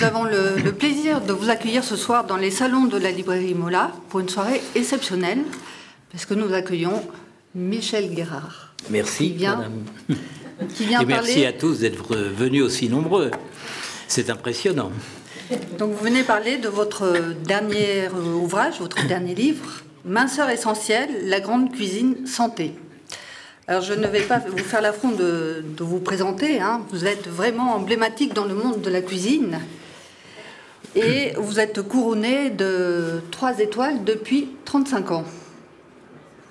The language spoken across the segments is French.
Nous avons le, le plaisir de vous accueillir ce soir dans les salons de la librairie Mola pour une soirée exceptionnelle, parce que nous accueillons Michel Guérard. Merci, Qui vient- madame. Qui vient Et merci parler. à tous d'être venus aussi nombreux. C'est impressionnant. Donc vous venez parler de votre dernier ouvrage, votre dernier livre, Minceur essentielle, la grande cuisine santé. Alors je ne vais pas vous faire l'affront de, de vous présenter, hein. vous êtes vraiment emblématique dans le monde de la cuisine et vous êtes couronné de trois étoiles depuis 35 ans.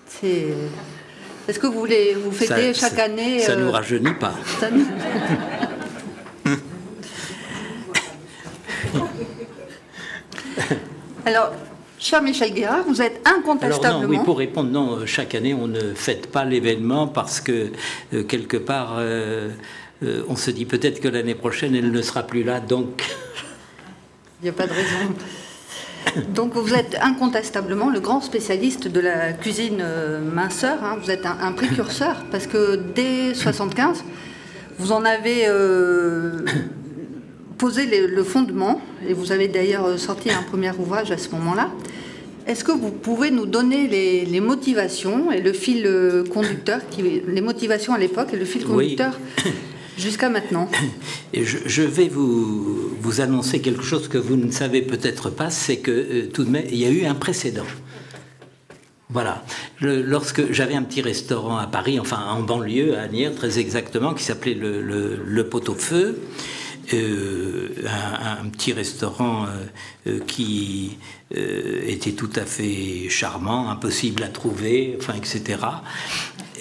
C'est... Est-ce que vous voulez vous fêter Ça- chaque ça- année Ça euh, nous rajeunit pas. ça nous- Alors, cher Michel Guérard, vous êtes Alors incontestablement. non, oui, pour répondre, non, euh, chaque année on ne fête pas l'événement parce que euh, quelque part euh, euh, on se dit peut-être que l'année prochaine elle ne sera plus là, donc Il n'y a pas de raison. Donc, vous êtes incontestablement le grand spécialiste de la cuisine euh, minceur. hein. Vous êtes un, un précurseur parce que dès 75, vous en avez euh, posé les- le fondement et vous avez d'ailleurs euh, sorti un premier ouvrage à ce moment-là. Est-ce que vous pouvez nous donner les, les motivations et le fil conducteur, qui, les motivations à l'époque et le fil Oui. Jusqu'à maintenant je, vais vous, vous annoncer quelque chose que vous ne savez peut-être pas, c'est que euh, tout de même, il y a eu un précédent. Voilà. Lorsque j'avais un petit restaurant à Paris, enfin en banlieue, à Agnières très exactement, qui s'appelait le, le, Pot-au-Feu, euh, un, petit restaurant euh, qui était tout à fait charmant, impossible à trouver, enfin, etc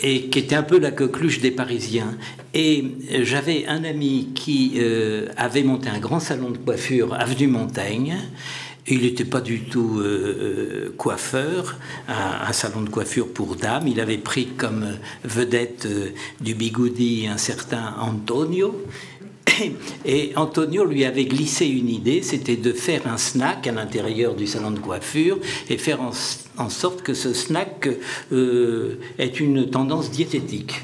et qui était un peu la coqueluche des Parisiens. Et euh, j'avais un ami qui euh, avait monté un grand salon de coiffure avenue Montaigne. Il n'était pas du tout euh, coiffeur, un, salon de coiffure pour dames. Il avait pris comme vedette du bigoudi un certain Antonio. Et Antonio lui avait glissé une idée, c'était de faire un snack à l'intérieur du salon de coiffure et faire en, en sorte que ce snack euh, ait une tendance diététique.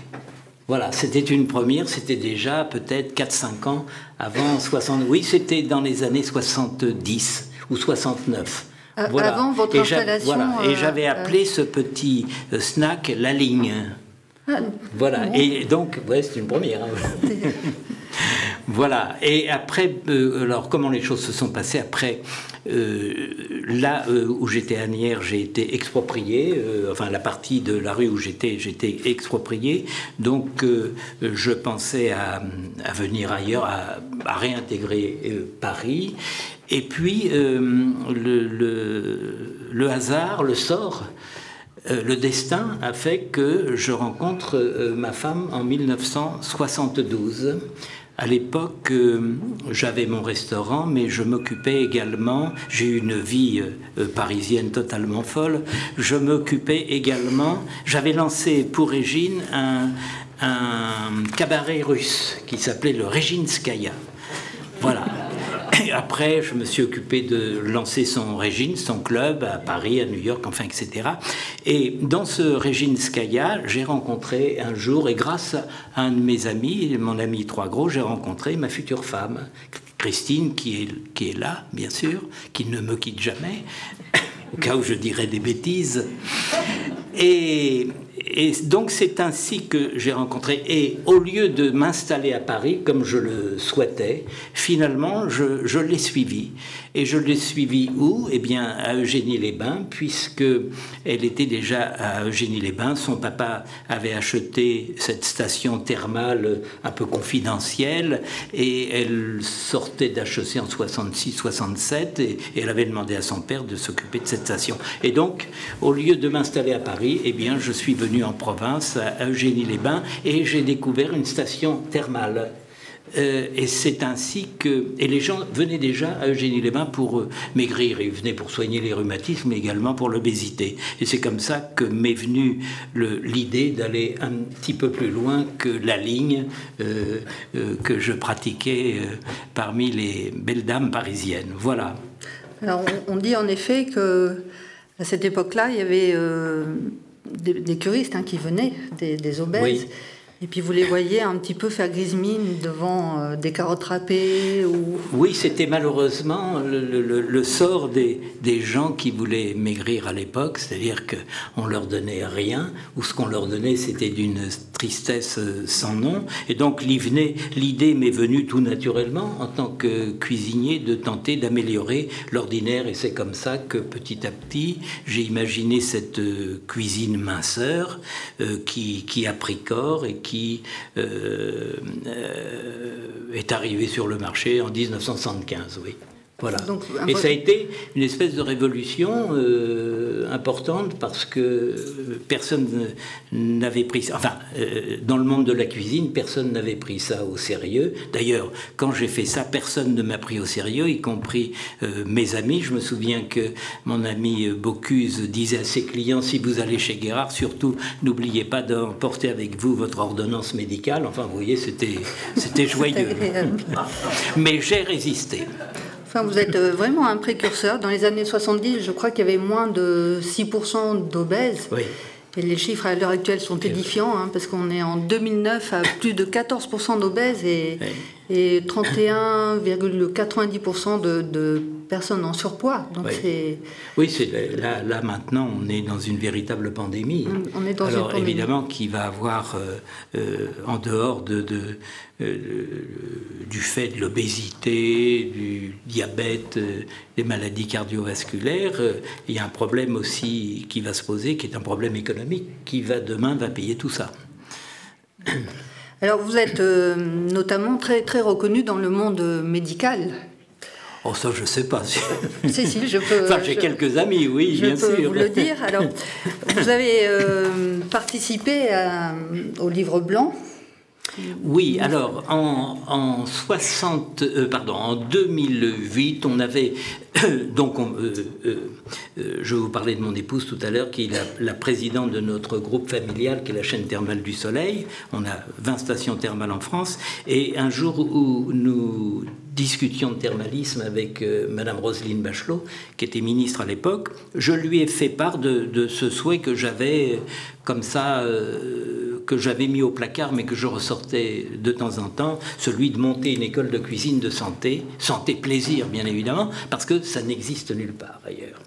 Voilà, c'était une première, c'était déjà peut-être 4-5 ans avant 60. Oui, c'était dans les années 70 ou 69. Euh, avant votre Et installation, Voilà, et euh, j'avais appelé ce petit euh, snack la ligne. Ah, Voilà, et donc, ouais, c'est une première. Voilà. Et après, euh, alors comment les choses se sont passées après euh, Là euh, où j'étais à Nières, j'ai été exproprié. enfin, la partie de la rue où j'étais, j'étais exproprié. Donc, je pensais à, venir ailleurs, à, réintégrer Paris. Et puis, le, hasard, le sort. Le destin a fait que je rencontre ma femme en 1972. À l'époque, euh, j'avais mon restaurant, mais je m'occupais également, j'ai eu une vie euh, euh, parisienne totalement folle, je m'occupais également, j'avais lancé pour Régine un, cabaret russe qui s'appelait le Reginskaya. Voilà. Et après, je me suis occupé de lancer son Régine, son club à Paris, à New York, enfin, etc. Et dans ce Régine Skaya, j'ai rencontré un jour, et grâce à un de mes amis, mon ami Trois Gros, j'ai rencontré ma future femme, Christine, qui est, qui est là, bien sûr, qui ne me quitte jamais, au cas où je dirais des bêtises. Et, et donc c'est ainsi que j'ai rencontré, et au lieu de m'installer à Paris comme je le souhaitais, finalement je, l'ai suivi. Et je l'ai suivi où? Eh bien à Eugénie-les-Bains, puisque elle était déjà à Eugénie-les-Bains. Son papa avait acheté cette station thermale un peu confidentielle, et elle sortait d'HEC en 66-67, et, et elle avait demandé à son père de s'occuper de cette station. Et donc, au lieu de m'installer à Paris, eh bien, je suis venu en province, à Eugénie-les-Bains, et j'ai découvert une station thermale. Euh, et c'est ainsi que. Et les gens venaient déjà à Eugénie-les-Bains pour euh, maigrir. Ils venaient pour soigner les rhumatismes, mais également pour l'obésité. Et c'est comme ça que m'est venue l'idée d'aller un petit peu plus loin que la ligne euh, que je pratiquais parmi les belles dames parisiennes. Voilà. Alors, on, on dit en effet que à cette époque-là, il y avait des, curistes hein, qui venaient, des, obèses. Et puis vous les voyez un petit peu faire grise mine devant euh, des carottes râpées ou... Oui, c'était malheureusement le, sort des, des, gens qui voulaient maigrir à l'époque, c'est-à-dire qu'on leur donnait rien, ou ce qu'on leur donnait c'était d'une tristesse sans nom. Et donc l'idée m'est venue tout naturellement en tant que cuisinier de tenter d'améliorer l'ordinaire. Et c'est comme ça que petit à petit j'ai imaginé cette euh, cuisine minceur euh, qui, qui a pris corps et qui euh, est arrivée sur le marché en 1975. Oui. Voilà. et ça a été une espèce de révolution euh, importante parce que personne n'avait pris ça. Enfin, euh, dans le monde de la cuisine, personne n'avait pris ça au sérieux. D'ailleurs, quand j'ai fait ça, personne ne m'a pris au sérieux, y compris euh, mes amis. Je me souviens que mon ami Bocuse disait à ses clients si vous allez chez Guérard, surtout n'oubliez pas d'emporter avec vous votre ordonnance médicale. Enfin, vous voyez, c'était joyeux. Mais j'ai résisté vous êtes euh, vraiment un précurseur. Dans les années 70, je crois qu'il y avait moins de 6% d'obèses. Et les chiffres à l'heure actuelle sont édifiants, hein, parce qu'on est en 2009 à plus de 14% d'obèses et, et 31,90% de, de, personnes en surpoids. Donc oui, oui c'est là, là, maintenant on est dans une véritable pandémie. On est dans Alors une pandémie. évidemment qui va avoir euh, euh, en dehors de, de euh, du fait de l'obésité, du diabète, des maladies cardiovasculaires, il y a un problème aussi qui va se poser, qui est un problème économique, qui va demain va payer tout ça. Alors vous êtes euh, notamment très, très reconnu dans le monde médical. Oh, ça, je sais pas. si, si, je peux. Enfin, j'ai quelques amis, oui, bien sûr. Je peux vous le dire. Alors, vous avez euh, participé au livre blanc? Oui, alors en, en 60, euh, pardon, en 2008, on avait donc euh, euh, je vais vous parler de mon épouse tout à l'heure, qui est la, présidente de notre groupe familial, qui est la chaîne thermale du Soleil. On a 20 stations thermales en France, et un jour où nous discutions de thermalisme avec Madame Roselyne Bachelot, qui était ministre à l'époque, je lui ai fait part de, de ce souhait que j'avais comme ça que j'avais mis au placard mais que je ressortais de temps en temps, celui de monter une école de cuisine de santé, santé plaisir bien évidemment, parce que ça n'existe nulle part ailleurs.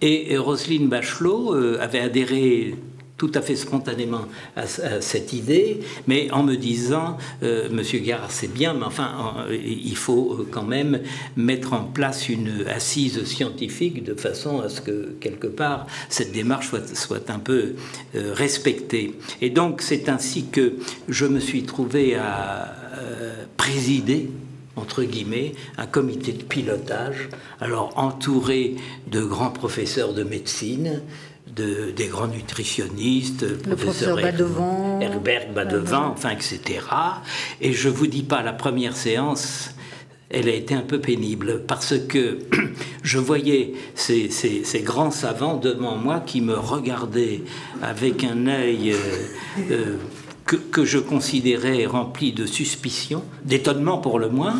Et Roselyne Bachelot euh, avait adhéré tout à fait spontanément à, cette idée, mais en me disant, euh, Monsieur Guérard, c'est bien, mais enfin, il faut euh, quand même mettre en place une assise scientifique de façon à ce que, quelque part, cette démarche soit, un peu euh, respectée. Et donc, c'est ainsi que je me suis trouvé à présider entre guillemets, un comité de pilotage, alors entouré de grands professeurs de médecine, des grands nutritionnistes, le professeur Badevant, Herbert Badevant, enfin, etc. Et je vous dis pas, la première séance, elle a été un peu pénible parce que je voyais ces, ces, grands savants devant moi qui me regardaient avec un œil euh, euh, que, je considérais rempli de suspicion, d'étonnement pour le moins.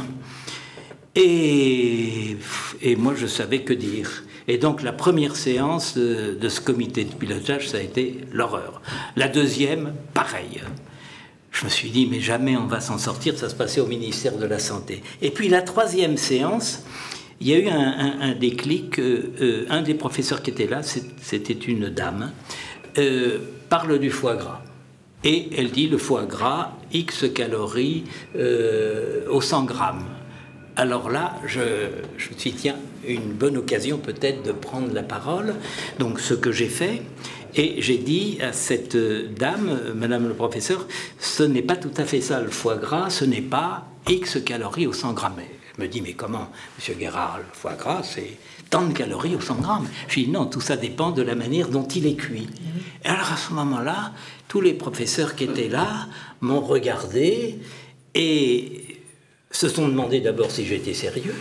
Et, et moi, je savais que dire. Et donc la première séance de, ce comité de pilotage, ça a été l'horreur. La deuxième, pareil. Je me suis dit, mais jamais on va s'en sortir, ça se passait au ministère de la Santé. Et puis la troisième séance, il y a eu un, déclic. Euh, euh, un des professeurs qui était là, c'était une dame, euh, parle du foie gras. Et elle dit le foie gras, X calories au 100 grammes. Alors là, je, je me suis dit, tiens, une bonne occasion peut-être de prendre la parole. Donc ce que j'ai fait, et j'ai dit à cette dame, Madame le professeur, ce n'est pas tout à fait ça le foie gras, ce n'est pas X calories au 100 grammes. Elle me dit, mais comment, Monsieur Guérard, le foie gras, c'est tant de calories au 100 grammes? Je dis, non, tout ça dépend de la manière dont il est cuit. Et alors à ce moment-là, tous les professeurs qui étaient là m'ont regardé et se sont demandé d'abord si j'étais sérieux.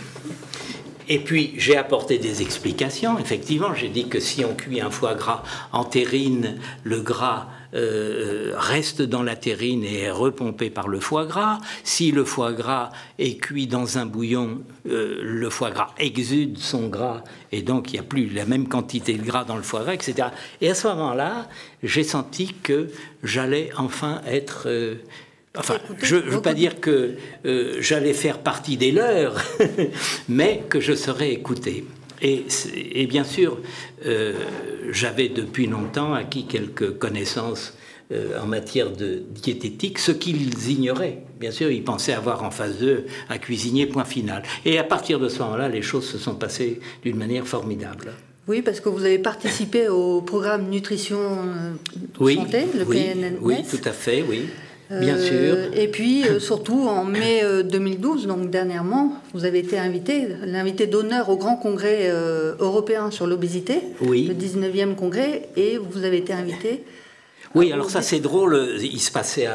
Et puis j'ai apporté des explications. Effectivement, j'ai dit que si on cuit un foie gras en terrine, le gras euh, reste dans la terrine et est repompé par le foie gras. Si le foie gras est cuit dans un bouillon, euh, le foie gras exude son gras et donc il n'y a plus la même quantité de gras dans le foie gras, etc. Et à ce moment-là, j'ai senti que j'allais enfin être... Euh, enfin, je ne veux pas dire que j'allais faire partie des leurs, mais que je serais écouté. Et, et bien sûr, euh, j'avais depuis longtemps acquis quelques connaissances euh, en matière de diététique, ce qu'ils ignoraient. Bien sûr, ils pensaient avoir en face d'eux un cuisinier, point final. Et à partir de ce moment-là, les choses se sont passées d'une manière formidable. Oui, parce que vous avez participé au programme Nutrition euh, Santé, le oui, Oui, tout à fait, oui. Bien euh, sûr. Et puis, euh, surtout, en mai 2012, euh, donc dernièrement, vous avez été invité, l'invité d'honneur au Grand Congrès européen sur l'obésité, oui. le 19e congrès, et vous avez été invité. Oui, alors ça c'est drôle, il se passait à,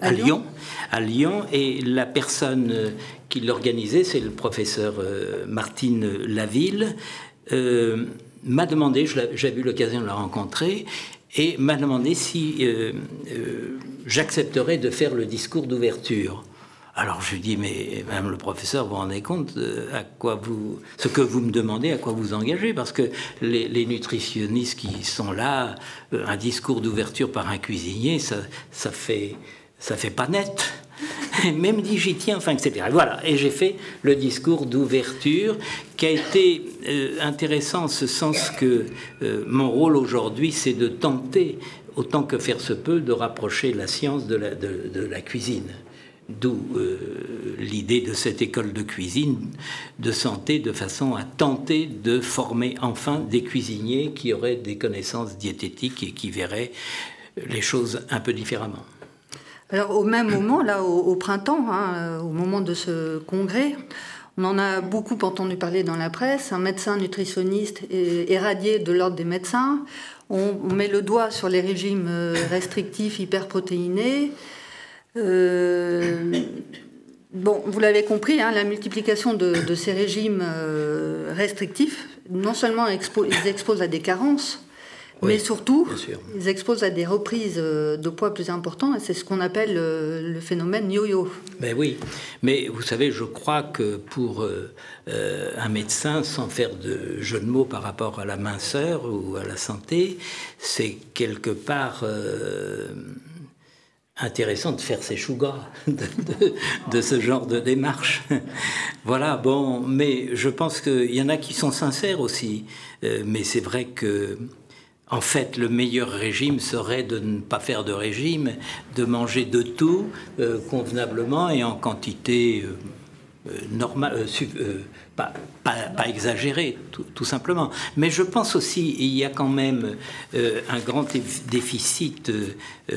à, Lyon. à Lyon, et la personne qui l'organisait, c'est le professeur Martine Laville, m'a demandé, j'ai eu l'occasion de la rencontrer, et m'a demandé si euh, euh, j'accepterais de faire le discours d'ouverture. Alors je lui dis, mais Madame le professeur, vous vous rendez compte euh, à quoi vous, ce que vous me demandez, à quoi vous engagez? Parce que les, nutritionnistes qui sont là, un discours d'ouverture par un cuisinier, ça, ça fait, ça fait pas net. même dit j'y tiens, enfin, etc. Voilà, et j'ai fait le discours d'ouverture qui a été euh, intéressant en ce sens que euh, mon rôle aujourd'hui, c'est de tenter, autant que faire se peut, de rapprocher la science de la, cuisine. D'où euh, l'idée de cette école de cuisine de santé de façon à tenter de former enfin des cuisiniers qui auraient des connaissances diététiques et qui verraient les choses un peu différemment. Alors au même moment, là au, printemps, hein, au moment de ce congrès, on en a beaucoup entendu parler dans la presse. Un médecin nutritionniste est éradié de l'ordre des médecins. On, met le doigt sur les régimes euh, restrictifs hyperprotéinés. Euh, bon, vous l'avez compris, hein, la multiplication de, ces régimes euh, restrictifs, non seulement ils exposent à des carences, mais surtout, ils exposent à des reprises euh, de poids plus importants, et c'est ce qu'on appelle euh, le phénomène yo-yo. Ben oui, mais vous savez, je crois que pour euh, un médecin, sans faire de jeu de mots par rapport à la minceur ou à la santé, c'est quelque part intéressant de faire ses choux gras de, de, ce genre de démarche. voilà, bon, mais je pense qu'il y en a qui sont sincères aussi, mais c'est vrai que en fait, le meilleur régime serait de ne pas faire de régime, de manger de tout euh, convenablement et en quantité euh, euh, normale, pas, exagérée, tout, simplement. Mais je pense aussi il y a quand même un grand déficit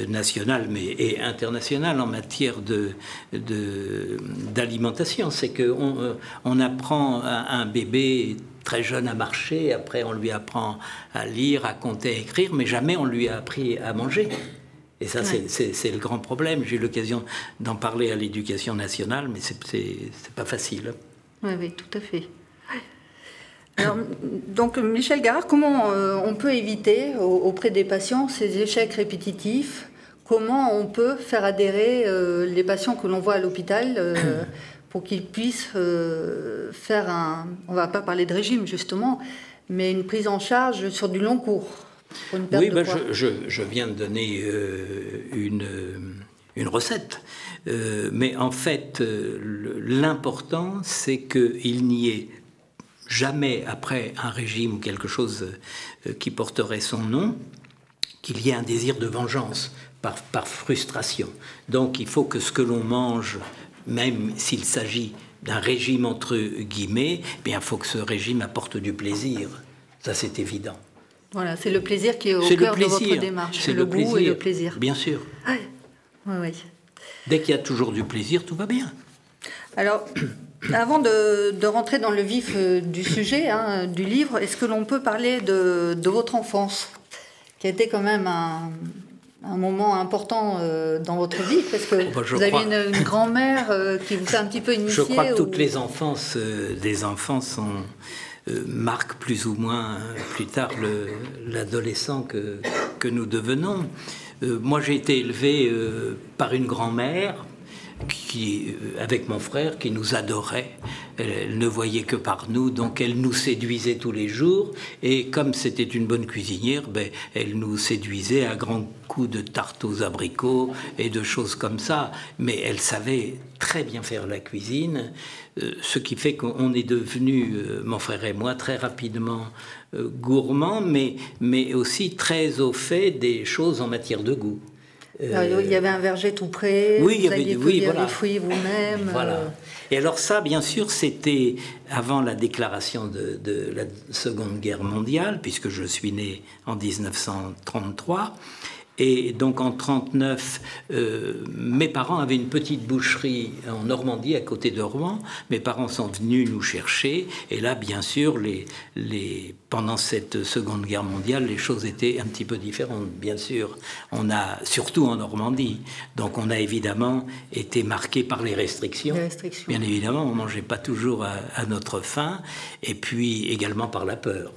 national mais, et international en matière d'alimentation. De, C'est qu'on on apprend à un bébé très jeune à marcher, après on lui apprend à lire, à compter, à écrire, mais jamais on lui a appris à manger. Et ça, c'est le grand problème. J'ai eu l'occasion d'en parler à l'éducation nationale, mais c'est pas facile. Oui, oui, tout à fait. Alors, donc, Michel Garard, comment euh, on peut éviter auprès des patients ces échecs répétitifs? Comment on peut faire adhérer euh, les patients que l'on voit à l'hôpital euh, pour qu'ils puissent euh, faire un, on va pas parler de régime justement, mais une prise en charge sur du long cours. oui, ben je, je, viens de donner euh, une, une recette. Euh, mais en fait, l'important, c'est qu'il n'y ait jamais, après un régime ou quelque chose qui porterait son nom, qu'il y ait un désir de vengeance par, par frustration. Donc il faut que ce que l'on mange même s'il s'agit d'un régime entre guillemets, eh bien, il faut que ce régime apporte du plaisir. Ça, c'est évident. Voilà, c'est le plaisir qui est au cœur de votre démarche. C'est le, goût et le plaisir. Bien sûr. Oui, oui. Dès qu'il y a toujours du plaisir, tout va bien. Alors, avant de, rentrer dans le vif euh, du sujet, hein, du livre, est-ce que l'on peut parler de, de votre enfance, qui a été quand même un, un moment important euh, dans votre vie parce que oh, bah, vous avez une, grand-mère euh, qui vous a un petit peu initié. Je crois que toutes les enfances euh, des enfants sont, marquent plus ou moins plus tard l'adolescent que, que nous devenons. moi, j'ai été élevé par une grand-mère qui, euh, avec mon frère, qui nous adorait. Elle, ne voyait que par nous, donc elle nous séduisait tous les jours. Et comme c'était une bonne cuisinière, ben, elle nous séduisait à grands coups de tarte aux abricots et de choses comme ça. Mais elle savait très bien faire la cuisine, euh, ce qui fait qu'on est devenu, euh, mon frère et moi, très rapidement gourmands, mais, mais aussi très au fait des choses en matière de goût. Euh, il y avait un verger tout près, oui, vous aviez oui, les fruits vous-même. Voilà. Euh. Et alors ça, bien sûr, c'était avant la déclaration de, de, la Seconde Guerre mondiale, puisque je suis né en 1933. Et donc en 1939, euh, mes parents avaient une petite boucherie en Normandie, à côté de Rouen. Mes parents sont venus nous chercher. Et là, bien sûr, les, les, pendant cette Seconde Guerre mondiale, les choses étaient un petit peu différentes. Bien sûr, on a, surtout en Normandie, donc on a évidemment été marqué par les restrictions. Bien évidemment, on ne mangeait pas toujours à, notre faim. Et puis également par la peur.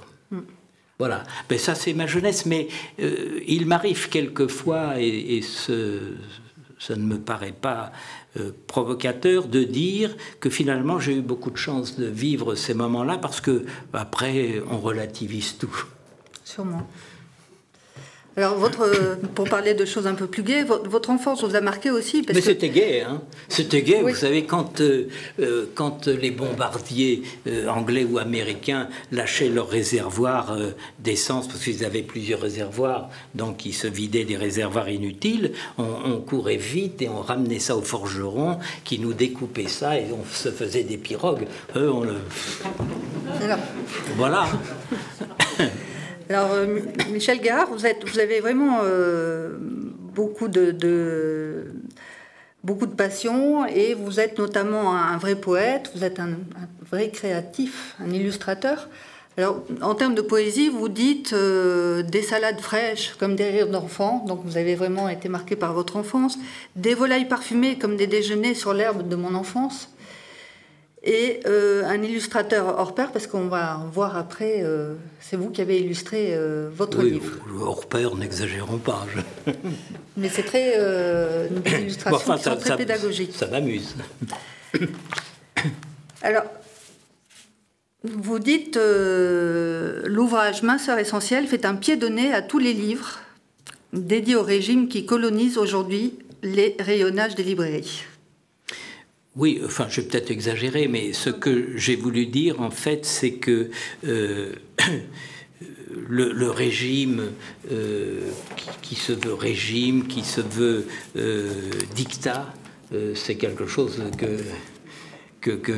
Voilà. Ben, ça, c'est ma jeunesse, mais euh, il m'arrive quelquefois, et, ça ne me paraît pas euh, provocateur, de dire que finalement, j'ai eu beaucoup de chance de vivre ces moments-là, parce que après, on relativise tout. Sûrement. Alors, votre, pour parler de choses un peu plus gaies, votre enfance vous a marqué aussi Mais c'était gai, hein C'était gai, vous savez, quand, euh, euh, quand les bombardiers euh, anglais ou américains lâchaient leurs réservoirs d'essence, parce qu'ils avaient plusieurs réservoirs, donc ils se vidaient des réservoirs inutiles, on, courait vite et on ramenait ça aux forgerons qui nous découpaient ça et on se faisait des pirogues. Eux, on le... Voilà. Alors, euh, Michel êtes, vous avez vraiment euh, beaucoup, de, beaucoup de passion et vous êtes notamment un, vrai poète, vous êtes un, vrai créatif, un illustrateur. Alors, en termes de poésie, vous dites euh, des salades fraîches comme des rires d'enfants, donc vous avez vraiment été marqué par votre enfance, des volailles parfumées comme des déjeuners sur l'herbe de mon enfance, et euh, un illustrateur hors pair, parce qu'on va voir après, euh, c'est vous qui avez illustré euh, votre oui, livre. Hors pair, n'exagérons pas. Mais c'est très. des illustrations qui sont très pédagogiques. Ça m'amuse. Alors, vous dites l'ouvrage Minceur essentiel fait un pied de nez à tous les livres dédiés au régime qui colonise aujourd'hui les rayonnages des librairies. Oui, enfin, je vais peut-être exagérer, mais ce que j'ai voulu dire, en fait, c'est que euh, le, régime euh, qui, se veut régime, qui se veut euh, dictat, c'est quelque chose que, que,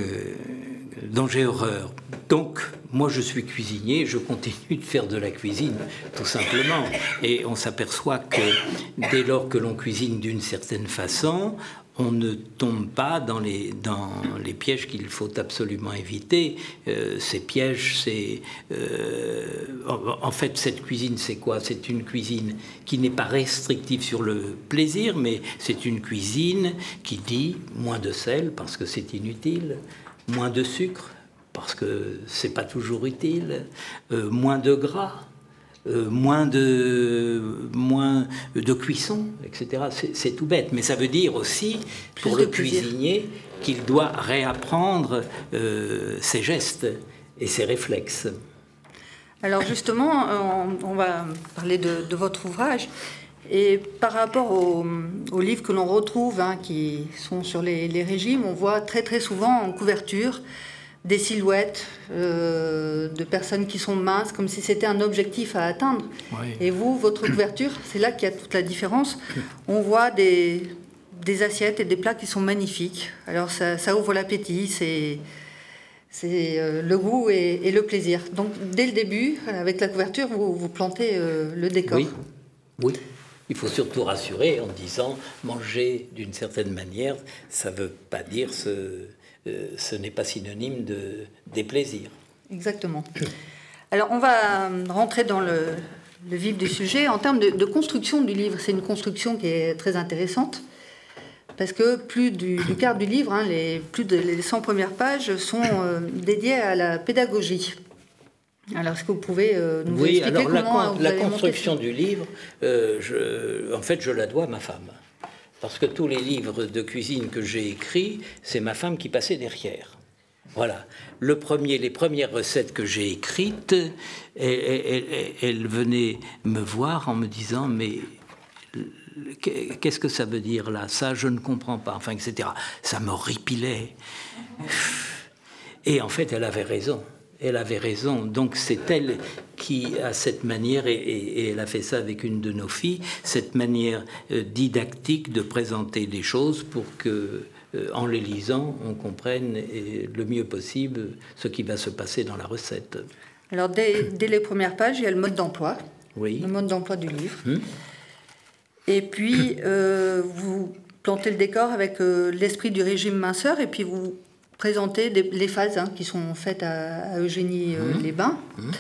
dont j'ai horreur. Donc, moi, je suis cuisinier, je continue de faire de la cuisine, tout simplement. Et on s'aperçoit que dès lors que l'on cuisine d'une certaine façon, on ne tombe pas dans les, dans les pièges qu'il faut absolument éviter. Euh, ces pièges, c'est... Euh, en fait, cette cuisine, c'est quoi? C'est une cuisine qui n'est pas restrictive sur le plaisir, mais c'est une cuisine qui dit moins de sel parce que c'est inutile, moins de sucre parce que c'est pas toujours utile, euh, moins de gras euh, moins, de, moins de cuisson, etc. C'est tout bête, mais ça veut dire aussi pour le cuisinier qu'il doit réapprendre euh, ses gestes et ses réflexes. Alors justement, on, va parler de, votre ouvrage. Et par rapport aux, livres que l'on retrouve, hein, qui sont sur les, les, régimes, on voit très très souvent en couverture des silhouettes euh, de personnes qui sont minces, comme si c'était un objectif à atteindre. Et vous, votre couverture, c'est là qu'il y a toute la différence. On voit des, des, assiettes et des plats qui sont magnifiques. Alors ça, ouvre l'appétit, c'est c'est euh, le goût et, le plaisir. Donc dès le début, avec la couverture, vous, vous plantez euh, le décor. Oui. oui. Il faut surtout rassurer en disant manger d'une certaine manière, ça ne veut pas dire se euh, ce n'est pas synonyme de déplaisir. Exactement. Alors on va rentrer dans le, vif du sujet. En termes de, construction du livre, c'est une construction qui est très intéressante parce que plus du, quart du livre, hein, les, plus de les 100 premières pages sont euh, dédiées à la pédagogie. Alors, est-ce que vous pouvez euh, nous expliquer alors, comment la, la construction du livre, euh, je, en fait, je la dois à ma femme. Parce que tous les livres de cuisine que j'ai écrits, c'est ma femme qui passait derrière. Voilà. Le premier, les premières recettes que j'ai écrites, elle, venait me voir en me disant Mais qu'est-ce que ça veut dire là? Ça, je ne comprends pas. Enfin, etc. Ça me ripilait. Et en fait, elle avait raison. Elle avait raison. Donc c'est elle qui a cette manière, et, elle a fait ça avec une de nos filles, cette manière euh, didactique de présenter des choses pour que, euh, en les lisant, on comprenne le mieux possible ce qui va se passer dans la recette. Alors dès, les premières pages, il y a le mode d'emploi. Oui. Le mode d'emploi du livre. Hum. Et puis, euh, vous plantez le décor avec l'esprit du régime minceur, et puis vous présenter les phases hein, qui sont faites à, Eugénie euh, mmh. Les Bains. Mmh.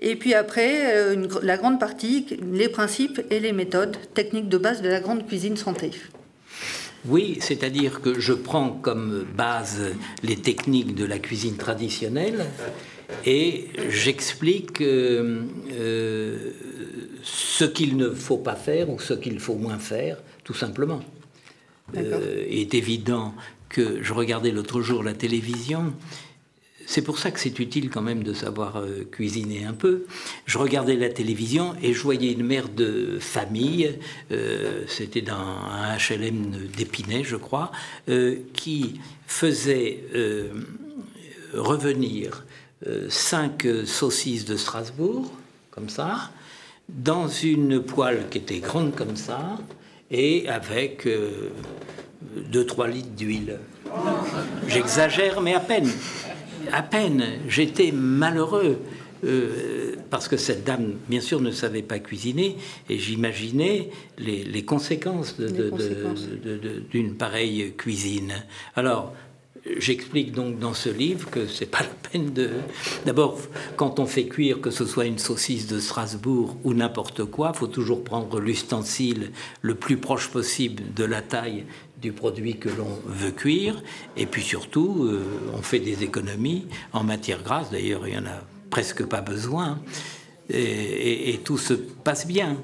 Et puis après, euh, la grande partie, les principes et les méthodes techniques de base de la grande cuisine santé. Oui, c'est-à-dire que je prends comme base les techniques de la cuisine traditionnelle et j'explique euh, ce qu'il ne faut pas faire ou ce qu'il faut moins faire, tout simplement. il est évident que je regardais l'autre jour la télévision. C'est pour ça que c'est utile quand même de savoir euh, cuisiner un peu. Je regardais la télévision et je voyais une mère de famille, euh, c'était dans un HLM d'Épinay, je crois, euh, qui faisait revenir cinq saucisses de Strasbourg, comme ça, dans une poêle qui était grande comme ça, et avec 2-3 litres d'huile. J'exagère, mais à peine. À peine. J'étais malheureux. Euh, parce que cette dame, bien sûr, ne savait pas cuisiner, et j'imaginais les, conséquences d'une pareille cuisine. Alors, J'explique donc dans ce livre que c'est pas la peine de. D'abord, quand on fait cuire, que ce soit une saucisse de Strasbourg ou n'importe quoi, faut toujours prendre l'ustensile le plus proche possible de la taille du produit que l'on veut cuire. Et puis surtout, euh, on fait des économies en matière grasse. D'ailleurs, il n'y en a presque pas besoin. et, tout se passe bien.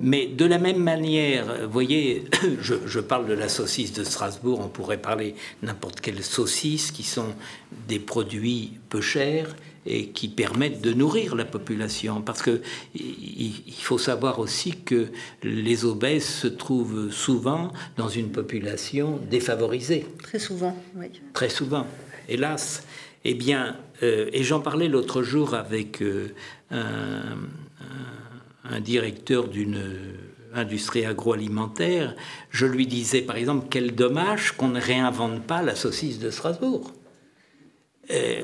Mais de la même manière, voyez, je, parle de la saucisse de Strasbourg, on pourrait parler n'importe quelle saucisse qui sont des produits peu chers et qui permettent de nourrir la population. Parce que il faut savoir aussi que les obèses se trouvent souvent dans une population défavorisée. Très souvent, oui. Très souvent, hélas. Eh bien, euh, et j'en parlais l'autre jour avec euh, un un directeur d'une industrie agroalimentaire, je lui disais par exemple quel dommage qu'on ne réinvente pas la saucisse de Strasbourg.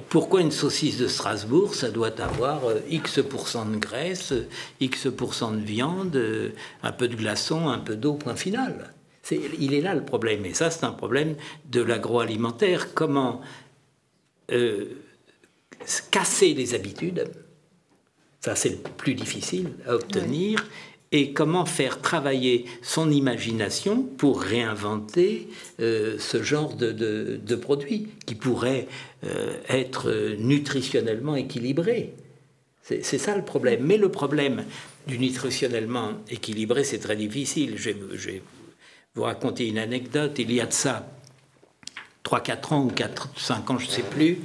Pourquoi une saucisse de Strasbourg Ça doit avoir euh, X de graisse, X de viande, euh, un peu de glaçon, un peu d'eau, point final. il est là le problème. Et ça, c'est un problème de l'agroalimentaire. Comment euh, casser les habitudes ça, c'est le plus difficile à obtenir. Et comment faire travailler son imagination pour réinventer euh, ce genre de, de, produit qui pourrait euh, être nutritionnellement équilibré? C'est ça le problème. Mais le problème du nutritionnellement équilibré, c'est très difficile. Je, vais vous raconter une anecdote. Il y a de ça 3-4 ans ou 4, 5 ans, je ne sais plus,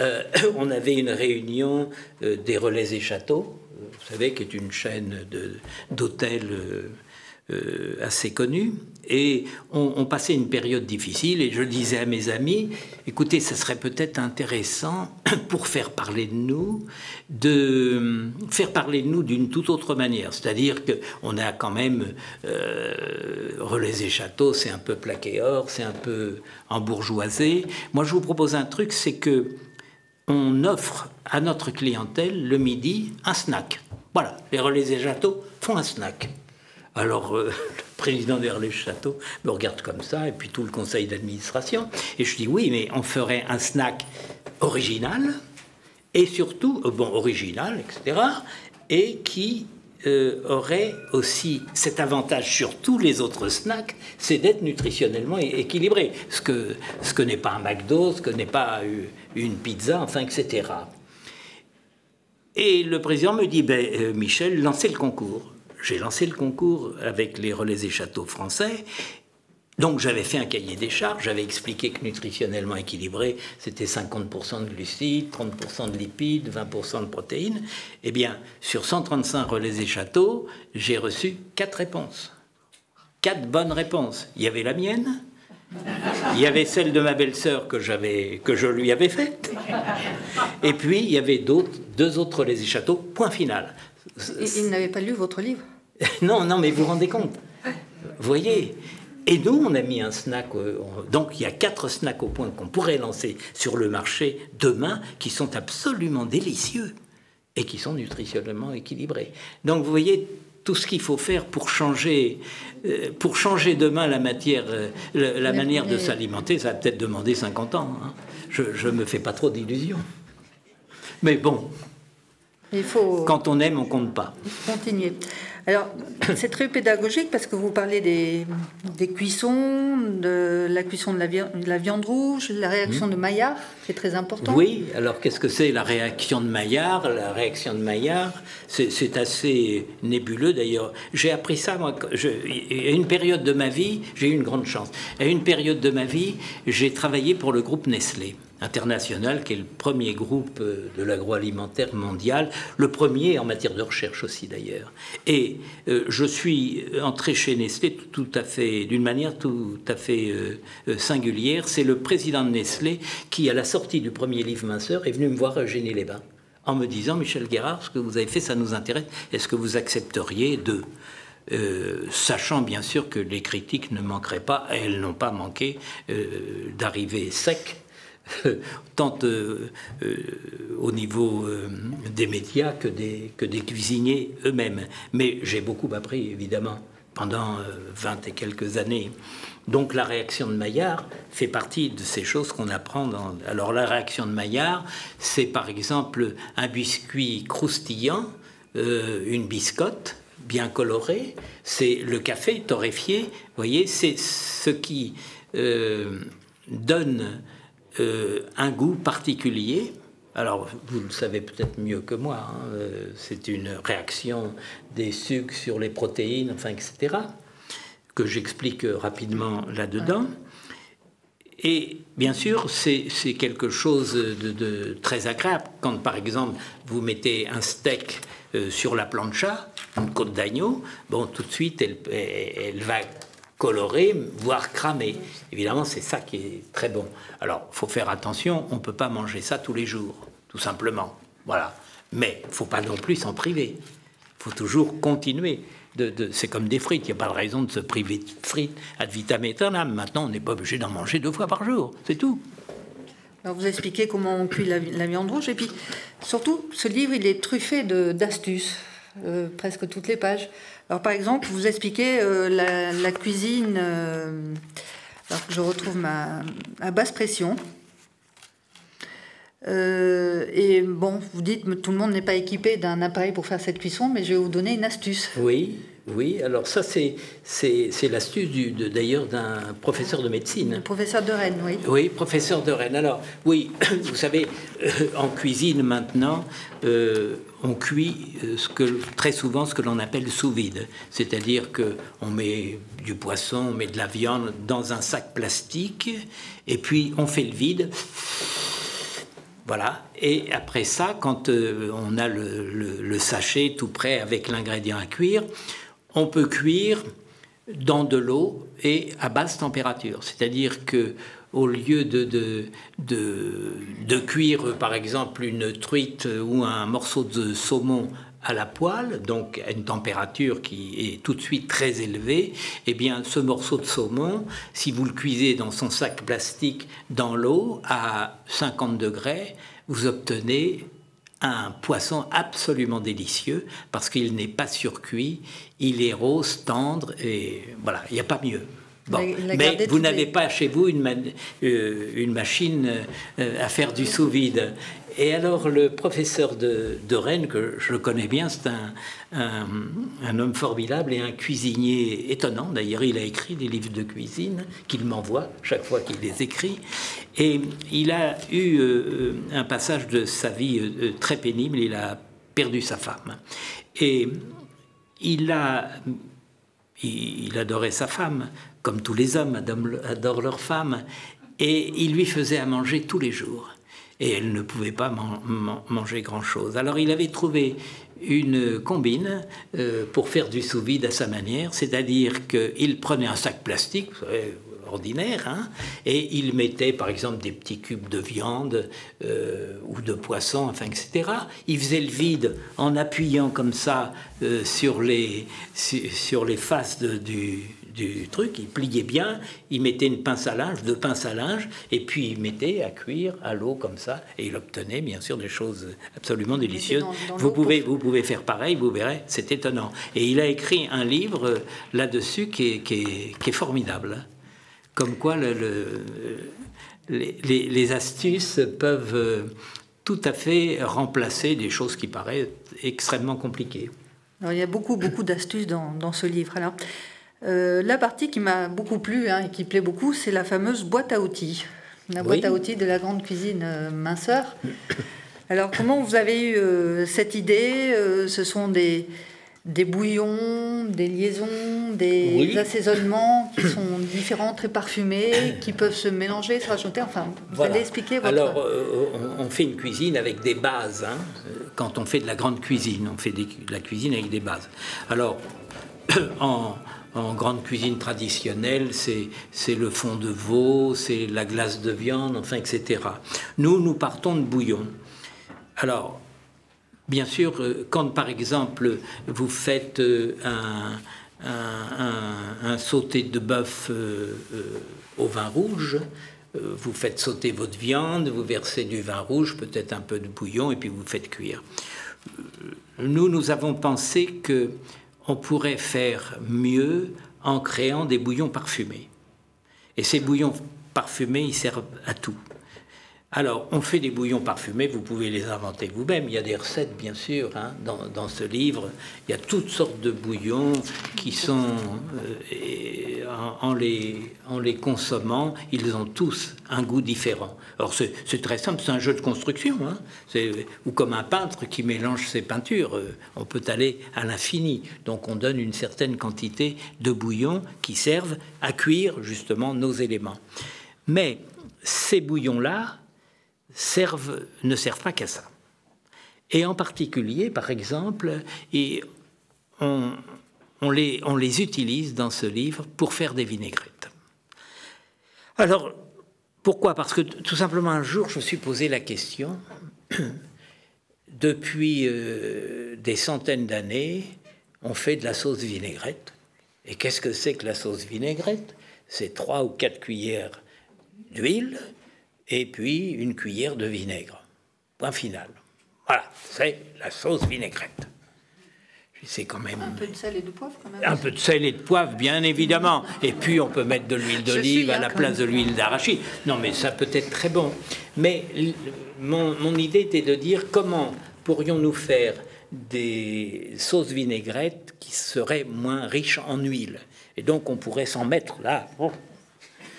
euh, on avait une réunion des Relais et Châteaux, vous savez, qui est une chaîne d'hôtels euh, assez connue, et on, passait une période difficile, et je disais à mes amis, écoutez, ce serait peut-être intéressant, pour faire parler de nous, de faire parler de nous d'une toute autre manière, c'est-à-dire qu'on a quand même Relais et Châteaux, c'est un peu plaqué or, c'est un peu embourgeoisé. Moi, je vous propose un truc, c'est que on offre à notre clientèle le midi un snack. Voilà, les relais et châteaux font un snack. Alors, euh, le président des relais et châteaux me regarde comme ça, et puis tout le conseil d'administration, et je dis oui, mais on ferait un snack original, et surtout, euh, bon, original, etc., et qui euh, aurait aussi cet avantage sur tous les autres snacks, c'est d'être nutritionnellement équilibré. Ce que, ce que n'est pas un McDo, ce que n'est pas une pizza, enfin, etc. Et le président me dit, ben, euh, Michel, lancez le concours. J'ai lancé le concours avec les relais et châteaux français. Donc j'avais fait un cahier des charges, j'avais expliqué que nutritionnellement équilibré, c'était 50% de glucides, 30% de lipides, 20% de protéines. Eh bien, sur 135 relais et châteaux, j'ai reçu 4 réponses. 4 bonnes réponses. Il y avait la mienne, il y avait celle de ma belle-sœur que, que je lui avais faite. Et puis, il y avait d'autres, deux autres les châteaux, point final. Il n'avait pas lu votre livre Non, non, mais vous vous rendez compte Vous voyez et nous, on a mis un snack. Donc, il y a quatre snacks au point qu'on pourrait lancer sur le marché demain qui sont absolument délicieux et qui sont nutritionnellement équilibrés. Donc, vous voyez tout ce qu'il faut faire pour changer, euh, pour changer demain la matière, euh, la, manière de s'alimenter. Ça va peut-être demander 50 ans. Hein. Je ne me fais pas trop d'illusions. Mais bon, il faut... quand on aime, on compte pas. Continuer. Alors, c'est très pédagogique parce que vous parlez des, cuissons, de la cuisson de la, viande, rouge, la réaction mmh. de Maillard, c'est très important. Oui, alors qu'est-ce que c'est la réaction de Maillard? La réaction de Maillard, c'est assez nébuleux d'ailleurs. J'ai appris ça, moi, je, à une période de ma vie, j'ai eu une grande chance. À une période de ma vie, j'ai travaillé pour le groupe Nestlé international, qui est le premier groupe euh, de l'agroalimentaire mondial, le premier en matière de recherche aussi d'ailleurs. Et euh, je suis entré chez Nestlé tout à fait, d'une manière tout à fait euh, singulière. C'est le président de Nestlé qui, à la sortie du premier livre Minceur, est venu me voir à les Bains en me disant Michel Guérard, ce que vous avez fait, ça nous intéresse. Est-ce que vous accepteriez de sachant bien sûr que les critiques ne manqueraient pas, elles n'ont pas manqué d'arriver sec tant euh, euh, au niveau euh, des médias que des, cuisiniers eux-mêmes. Mais j'ai beaucoup appris, évidemment, pendant 20 et quelques années. Donc la réaction de Maillard fait partie de ces choses qu'on apprend. Alors la réaction de Maillard, c'est par exemple un biscuit croustillant, une biscotte bien colorée, c'est le café torréfié, vous voyez, c'est ce qui donne euh, un goût particulier. Alors, vous le savez peut-être mieux que moi, hein, euh, c'est une réaction des sucres sur les protéines, enfin, etc., que j'explique rapidement là-dedans. Et bien sûr, c'est quelque chose de, très agréable. Quand, par exemple, vous mettez un steak euh, sur la plancha, une côte d'agneau, bon, tout de suite, elle, elle va coloré, voire cramé. Évidemment, c'est ça qui est très bon. Alors, faut faire attention, on ne peut pas manger ça tous les jours, tout simplement. Voilà. Mais faut pas non plus s'en priver. Faut toujours continuer. C'est comme des frites, il n'y a pas de raison de se priver de frites ad vitam aeternam. Maintenant, on n'est pas obligé d'en manger deux fois par jour, c'est tout. Alors vous expliquez comment on cuit la, viande rouge, et puis surtout, ce livre, il est truffé d'astuces, euh, presque toutes les pages. Alors par exemple, vous expliquez euh, la, cuisine, euh, alors que je retrouve ma à basse pression. Euh, et bon, vous dites que tout le monde n'est pas équipé d'un appareil pour faire cette cuisson, mais je vais vous donner une astuce. Oui, oui. Alors ça, c'est, c'est, l'astuce d'ailleurs d'un professeur de médecine. professeur de Rennes, oui. Oui, professeur de Rennes. Alors, oui, vous savez, en cuisine maintenant, on cuit euh, ce que, très souvent ce que l'on appelle sous vide. C'est-à-dire qu'on met du poisson, on met de la viande dans un sac plastique, et puis on fait le vide. Voilà. Et après ça, quand euh, on a le, sachet tout prêt avec l'ingrédient à cuire, on peut cuire dans de l'eau et à basse température. C'est-à-dire que au lieu de, de, de, cuire par exemple une truite ou un morceau de saumon à la poêle, donc à une température qui est tout de suite très élevée, eh bien ce morceau de saumon, si vous le cuisez dans son sac plastique dans l'eau à 50 degrés, vous obtenez un poisson absolument délicieux parce qu'il n'est pas surcuit, il est rose, tendre et voilà, il n'y a pas mieux mais vous n'avez pas chez vous une, euh, une machine euh, à faire du sous-vide. Et alors le professeur de, de, Rennes, que je connais bien, c'est un, un, homme formidable et un cuisinier étonnant. D'ailleurs, il a écrit des livres de cuisine qu'il m'envoie chaque fois qu'il les écrit. Et il a eu euh, un passage de sa vie très pénible. Il a perdu sa femme. Et il a, il adorait sa femme, comme tous les hommes adorent leur femme, et il lui faisait à manger tous les jours. Et elle ne pouvait pas manger grand-chose. Alors il avait trouvé une combine euh, pour faire du sous-vide à sa manière, c'est-à-dire qu'il prenait un sac plastique, ordinaire, hein, et il mettait par exemple des petits cubes de viande euh, ou de poisson, enfin, etc. Il faisait le vide en appuyant comme ça euh, sur, les, sur les faces du, du truc, il pliait bien, il mettait une pince à linge, deux pinces à linge, et puis il mettait à cuire à l'eau comme ça, et il obtenait bien sûr des choses absolument délicieuses. vous, pouvez, vous pouvez faire pareil, vous verrez, c'est étonnant. Et il a écrit un livre euh, là-dessus qui est, qui, qui est formidable comme quoi le, les, astuces peuvent euh, tout à fait remplacer des choses qui paraissent extrêmement compliquées. il y a beaucoup, beaucoup d'astuces dans, dans, ce livre. Alors, euh, la partie qui m'a beaucoup plu hein, et qui plaît beaucoup, c'est la fameuse boîte à outils. La boîte à outils de la grande cuisine euh, minceur. Alors, comment vous avez eu cette idée Ce sont des, des bouillons, des liaisons, des assaisonnements qui sont différents, très parfumés, qui peuvent se mélanger, se rajouter. Enfin, vous allez expliquer votre... Alors, euh, on, fait une cuisine avec des bases. Hein. Quand on fait de la grande cuisine, on fait de la cuisine avec des bases. Alors, en, en grande cuisine traditionnelle, c'est le fond de veau, c'est la glace de viande, enfin, etc. Nous, nous partons de bouillon. Alors, Bien sûr, euh, quand par exemple vous faites euh, un, sauté de bœuf euh, au vin rouge, vous faites sauter votre viande, vous versez du vin rouge, peut-être un peu de bouillon, et puis vous faites cuire. Nous, nous avons pensé que on pourrait faire mieux en créant des bouillons parfumés. Et ces bouillons parfumés, ils servent à tout. Alors, on fait des bouillons parfumés, vous pouvez les inventer vous-même. Il y a des recettes, bien sûr, hein, dans, ce livre. Il y a toutes sortes de bouillons qui sont, euh, en, les, consommant, ils ont tous un goût différent. Alors, c'est très simple, c'est un jeu de construction. Hein. ou comme un peintre qui mélange ses peintures. Euh, on peut aller à l'infini. Donc, on donne une certaine quantité de bouillons qui servent à cuire, justement, nos éléments. Mais ces bouillons-là, servent, ne servent pas qu'à ça. Et en particulier, par exemple, et on, les, on les utilise dans ce livre pour faire des vinaigrettes. Alors, pourquoi? Parce que tout simplement un jour, je me suis posé la question, depuis euh, des centaines d'années, on fait de la sauce vinaigrette. Et qu'est-ce que c'est que la sauce vinaigrette? C'est trois ou quatre cuillères d'huile, et puis une cuillère de vinaigre. Point final. Voilà, c'est la sauce vinaigrette. C'est quand même. Un peu de sel et de poivre, quand même. Un peu de sel et de poivre, bien évidemment. Et puis, on peut mettre de l'huile d'olive à la place de l'huile d'arachide. Non, mais ça peut être très bon. Mais mon, mon idée était de dire comment pourrions-nous faire des sauces vinaigrettes qui seraient moins riches en huile. Et donc, on pourrait s'en mettre là.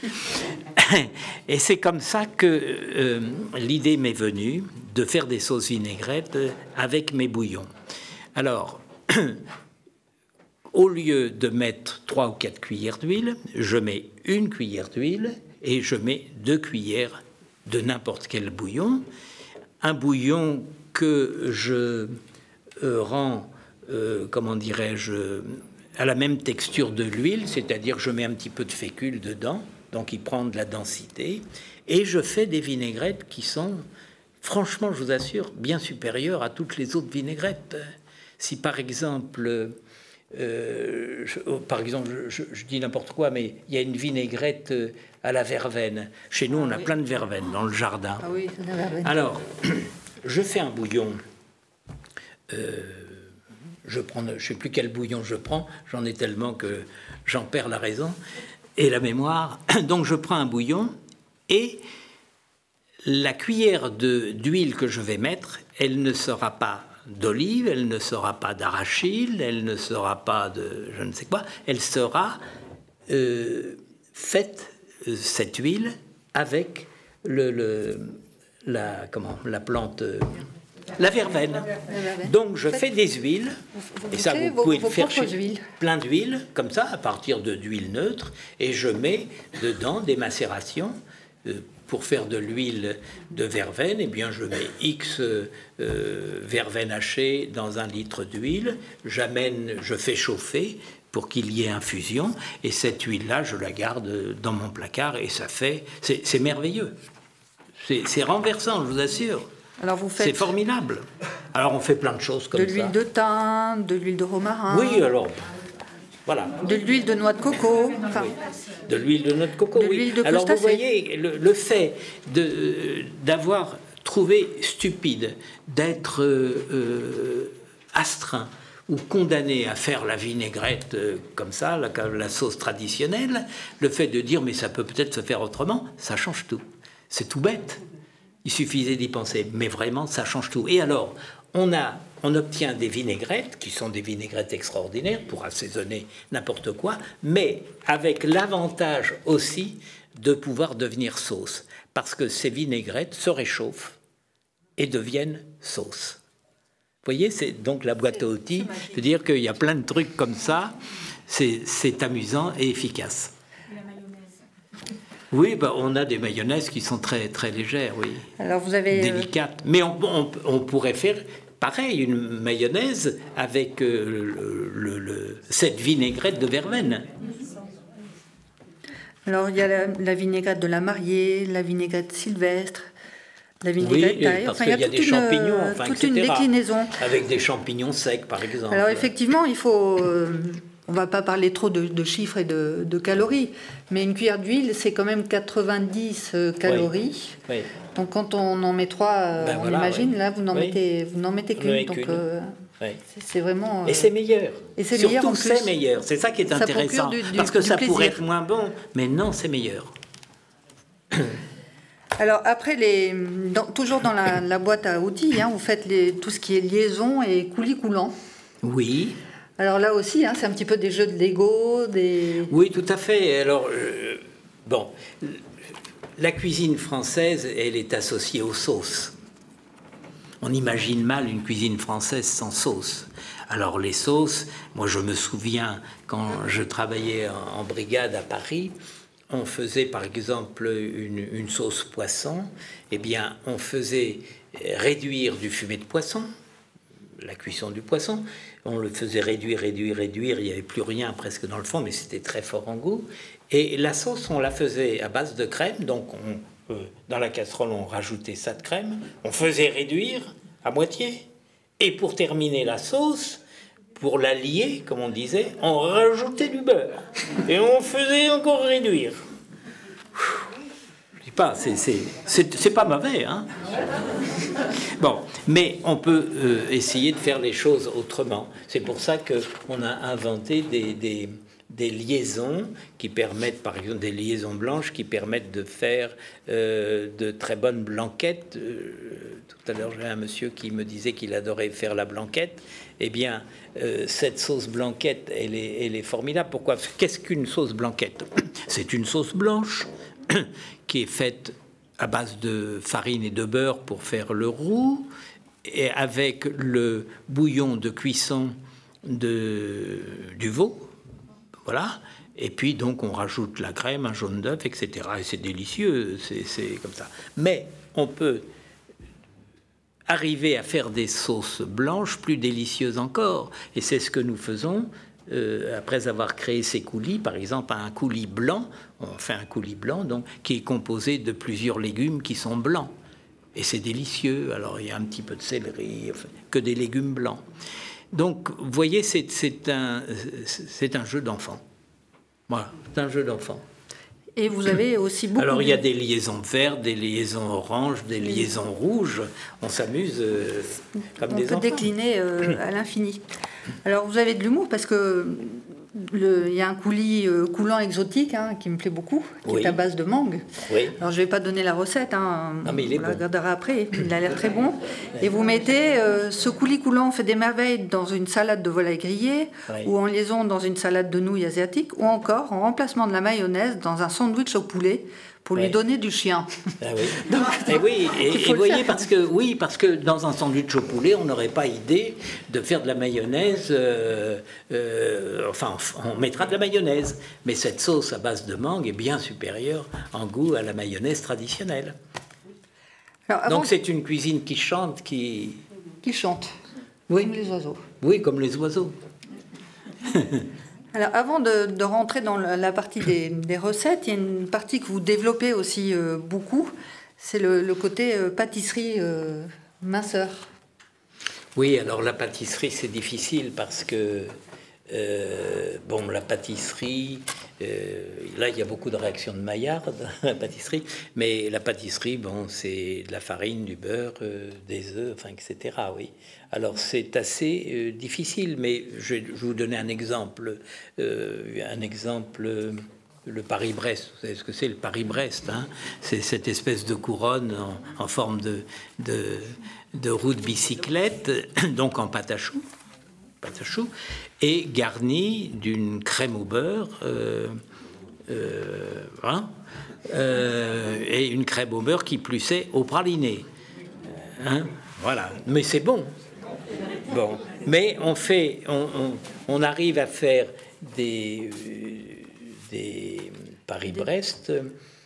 Et c'est comme ça que euh, l'idée m'est venue de faire des sauces vinaigrettes avec mes bouillons. Alors, au lieu de mettre trois ou quatre cuillères d'huile, je mets une cuillère d'huile et je mets deux cuillères de n'importe quel bouillon. Un bouillon que je euh, rends, euh, comment dirais-je, à la même texture de l'huile, c'est-à-dire je mets un petit peu de fécule dedans donc il prend de la densité, et je fais des vinaigrettes qui sont, franchement, je vous assure, bien supérieures à toutes les autres vinaigrettes. Si par exemple, euh, oh, par exemple, je, dis n'importe quoi, mais il y a une vinaigrette euh, à la verveine. Chez nous, on a ah plein de verveine dans le jardin. Ah oui, Alors, je fais un bouillon. Euh, je prends, je sais plus quel bouillon je prends. J'en ai tellement que j'en perds la raison et la mémoire. Donc je prends un bouillon et la cuillère d'huile que je vais mettre, elle ne sera pas d'olive, elle ne sera pas d'arachide, elle ne sera pas de je ne sais quoi, elle sera euh, faite, euh, cette huile, avec le, la, comment, la plante... Euh, La verveine. Donc je fais des huiles, et ça vous pouvez faire plein d'huile, comme ça, à partir de d'huile neutre, et je mets dedans des macérations. Euh, pour faire de l'huile de verveine, eh bien, je mets X euh, verveine hachée dans un litre d'huile, j'amène, je fais chauffer pour qu'il y ait infusion, et cette huile-là, je la garde dans mon placard, et ça fait, c'est merveilleux. C'est renversant, je vous assure. Alors vous faites... C'est formidable. Alors on fait plein de choses comme ça. De l'huile de thym, de l'huile de romarin. Oui, alors voilà. De l'huile de noix de coco. De l'huile de noix de coco, de oui. De alors vous voyez, le, fait d'avoir trouvé stupide, d'être euh, euh, astreint ou condamné à faire la vinaigrette euh, comme ça, la, la sauce traditionnelle, le fait de dire mais ça peut peut-être se faire autrement, ça change tout. C'est tout bête. Il suffisait d'y penser. Mais vraiment, ça change tout. Et alors, on, a, on obtient des vinaigrettes, qui sont des vinaigrettes extraordinaires pour assaisonner n'importe quoi, mais avec l'avantage aussi de pouvoir devenir sauce. Parce que ces vinaigrettes se réchauffent et deviennent sauce. Vous voyez, c'est donc la boîte à outils. Je veux dire qu'il y a plein de trucs comme ça. C'est amusant et efficace. Oui, bah, on a des mayonnaises qui sont très, très légères, oui. Alors vous avez... Euh, Délicates. Mais on, pourrait faire pareil, une mayonnaise avec euh, le, cette vinaigrette de verveine. Alors il y a la, vinaigrette de la mariée, la vinaigrette sylvestre, la vinaigrette oui, parce qu'il y a, des champignons, enfin, toute une déclinaison. Avec des champignons secs, par exemple. Alors effectivement, il faut... Euh, on va pas parler trop de, chiffres et de, calories, mais une cuillère d'huile, c'est quand même 90 euh, calories. Donc quand on en met trois, euh, ben on imagine, là, vous n'en mettez, vous n'en mettez qu'une. Donc euh, c'est vraiment. Et c'est meilleur. Et c'est Surtout, c'est meilleur. C'est ça qui est intéressant. parce que ça pourrait être moins bon, mais non, c'est meilleur. Alors après, les, toujours dans la, boîte à outils, hein, vous faites les, tout ce qui est liaison et coulis coulant. Oui. Alors là aussi, hein, c'est un petit peu des jeux de Lego, des... Oui, tout à fait. Alors, euh, bon, la cuisine française, elle est associée aux sauces. On imagine mal une cuisine française sans sauce. Alors les sauces, moi je me souviens quand je travaillais en, brigade à Paris, on faisait par exemple une, une, sauce poisson, eh bien on faisait réduire du fumet de poisson, la cuisson du poisson, on le faisait réduire, réduire, réduire, il n'y avait plus rien presque dans le fond, mais c'était très fort en goût. Et la sauce, on la faisait à base de crème, donc on, euh, dans la casserole, on rajoutait ça de crème, on faisait réduire à moitié. Et pour terminer la sauce, pour la lier, comme on disait, on rajoutait du beurre. Et on faisait encore réduire. C'est pas mauvais, hein Bon, mais on peut euh, essayer de faire les choses autrement. C'est pour ça qu'on a inventé des, liaisons qui permettent, par exemple, des liaisons blanches qui permettent de faire euh, de très bonnes blanquettes. Euh, tout à l'heure, j'avais un monsieur qui me disait qu'il adorait faire la blanquette. Eh bien, cette sauce blanquette, est, elle est formidable. Pourquoi? Qu'est-ce qu'une sauce blanquette? C'est une sauce blanche qui est faite à base de farine et de beurre pour faire le roux, et avec le bouillon de cuisson de, du veau. Voilà. Et puis donc on rajoute la crème, un jaune d'œuf, etc. Et c'est délicieux, c'est comme ça. Mais on peut arriver à faire des sauces blanches plus délicieuses encore. Et c'est ce que nous faisons euh, après avoir créé ces coulis, par exemple un coulis blanc, on fait un coulis blanc donc qui est composé de plusieurs légumes qui sont blancs. Et c'est délicieux. Alors il y a un petit peu de céleri, que des légumes blancs. Donc vous voyez, c'est un, un jeu d'enfant. Voilà, c'est un jeu d'enfant. Et vous avez aussi beaucoup. Alors il y a des liaisons vertes, des liaisons oranges, des liaisons rouges. On s'amuse euh, comme des enfants. On peut décliner euh, à l'infini. Alors vous avez de l'humour parce que il y a un coulis euh, coulant exotique hein, qui me plaît beaucoup, qui est à base de mangue. Alors je ne vais pas donner la recette, hein, mais il est on la regardera après, il a l'air très bon. Et vous mettez euh, ce coulis coulant fait des merveilles dans une salade de volaille grillée, ou en liaison dans une salade de nouilles asiatiques, ou encore en remplacement de la mayonnaise dans un sandwich au poulet pour lui donner du chien. Ah oui. et oui, et, voyez, parce que, oui, parce que dans un sandwich au poulet, on n'aurait pas idée de faire de la mayonnaise. Euh, euh, enfin, on mettra de la mayonnaise, mais cette sauce à base de mangue est bien supérieure en goût à la mayonnaise traditionnelle. Donc c'est une cuisine qui chante, qui... Qui chante, oui. comme les oiseaux. Oui, comme les oiseaux. Alors, avant de, rentrer dans la partie des, recettes, il y a une partie que vous développez aussi euh, beaucoup, c'est le, côté euh, pâtisserie euh, minceur. Oui, alors la pâtisserie, c'est difficile parce que, bon, la pâtisserie, là, il y a beaucoup de réactions de Maillard, la pâtisserie, mais la pâtisserie, bon, c'est de la farine, du beurre, des œufs, enfin, etc., oui. Alors c'est assez euh, difficile, mais je, vais vous donner un exemple. Euh, un exemple, le Paris-Brest. Vous savez ce que c'est le Paris-Brest hein? C'est cette espèce de couronne en, forme de, de, roue de bicyclette, donc en à choux, et garnie d'une crème au beurre. Euh, hein? Et une crème au beurre qui plus est au praliné. Hein? Voilà, mais c'est bon. Bon, mais on fait, on, arrive à faire des, des Paris-Brest.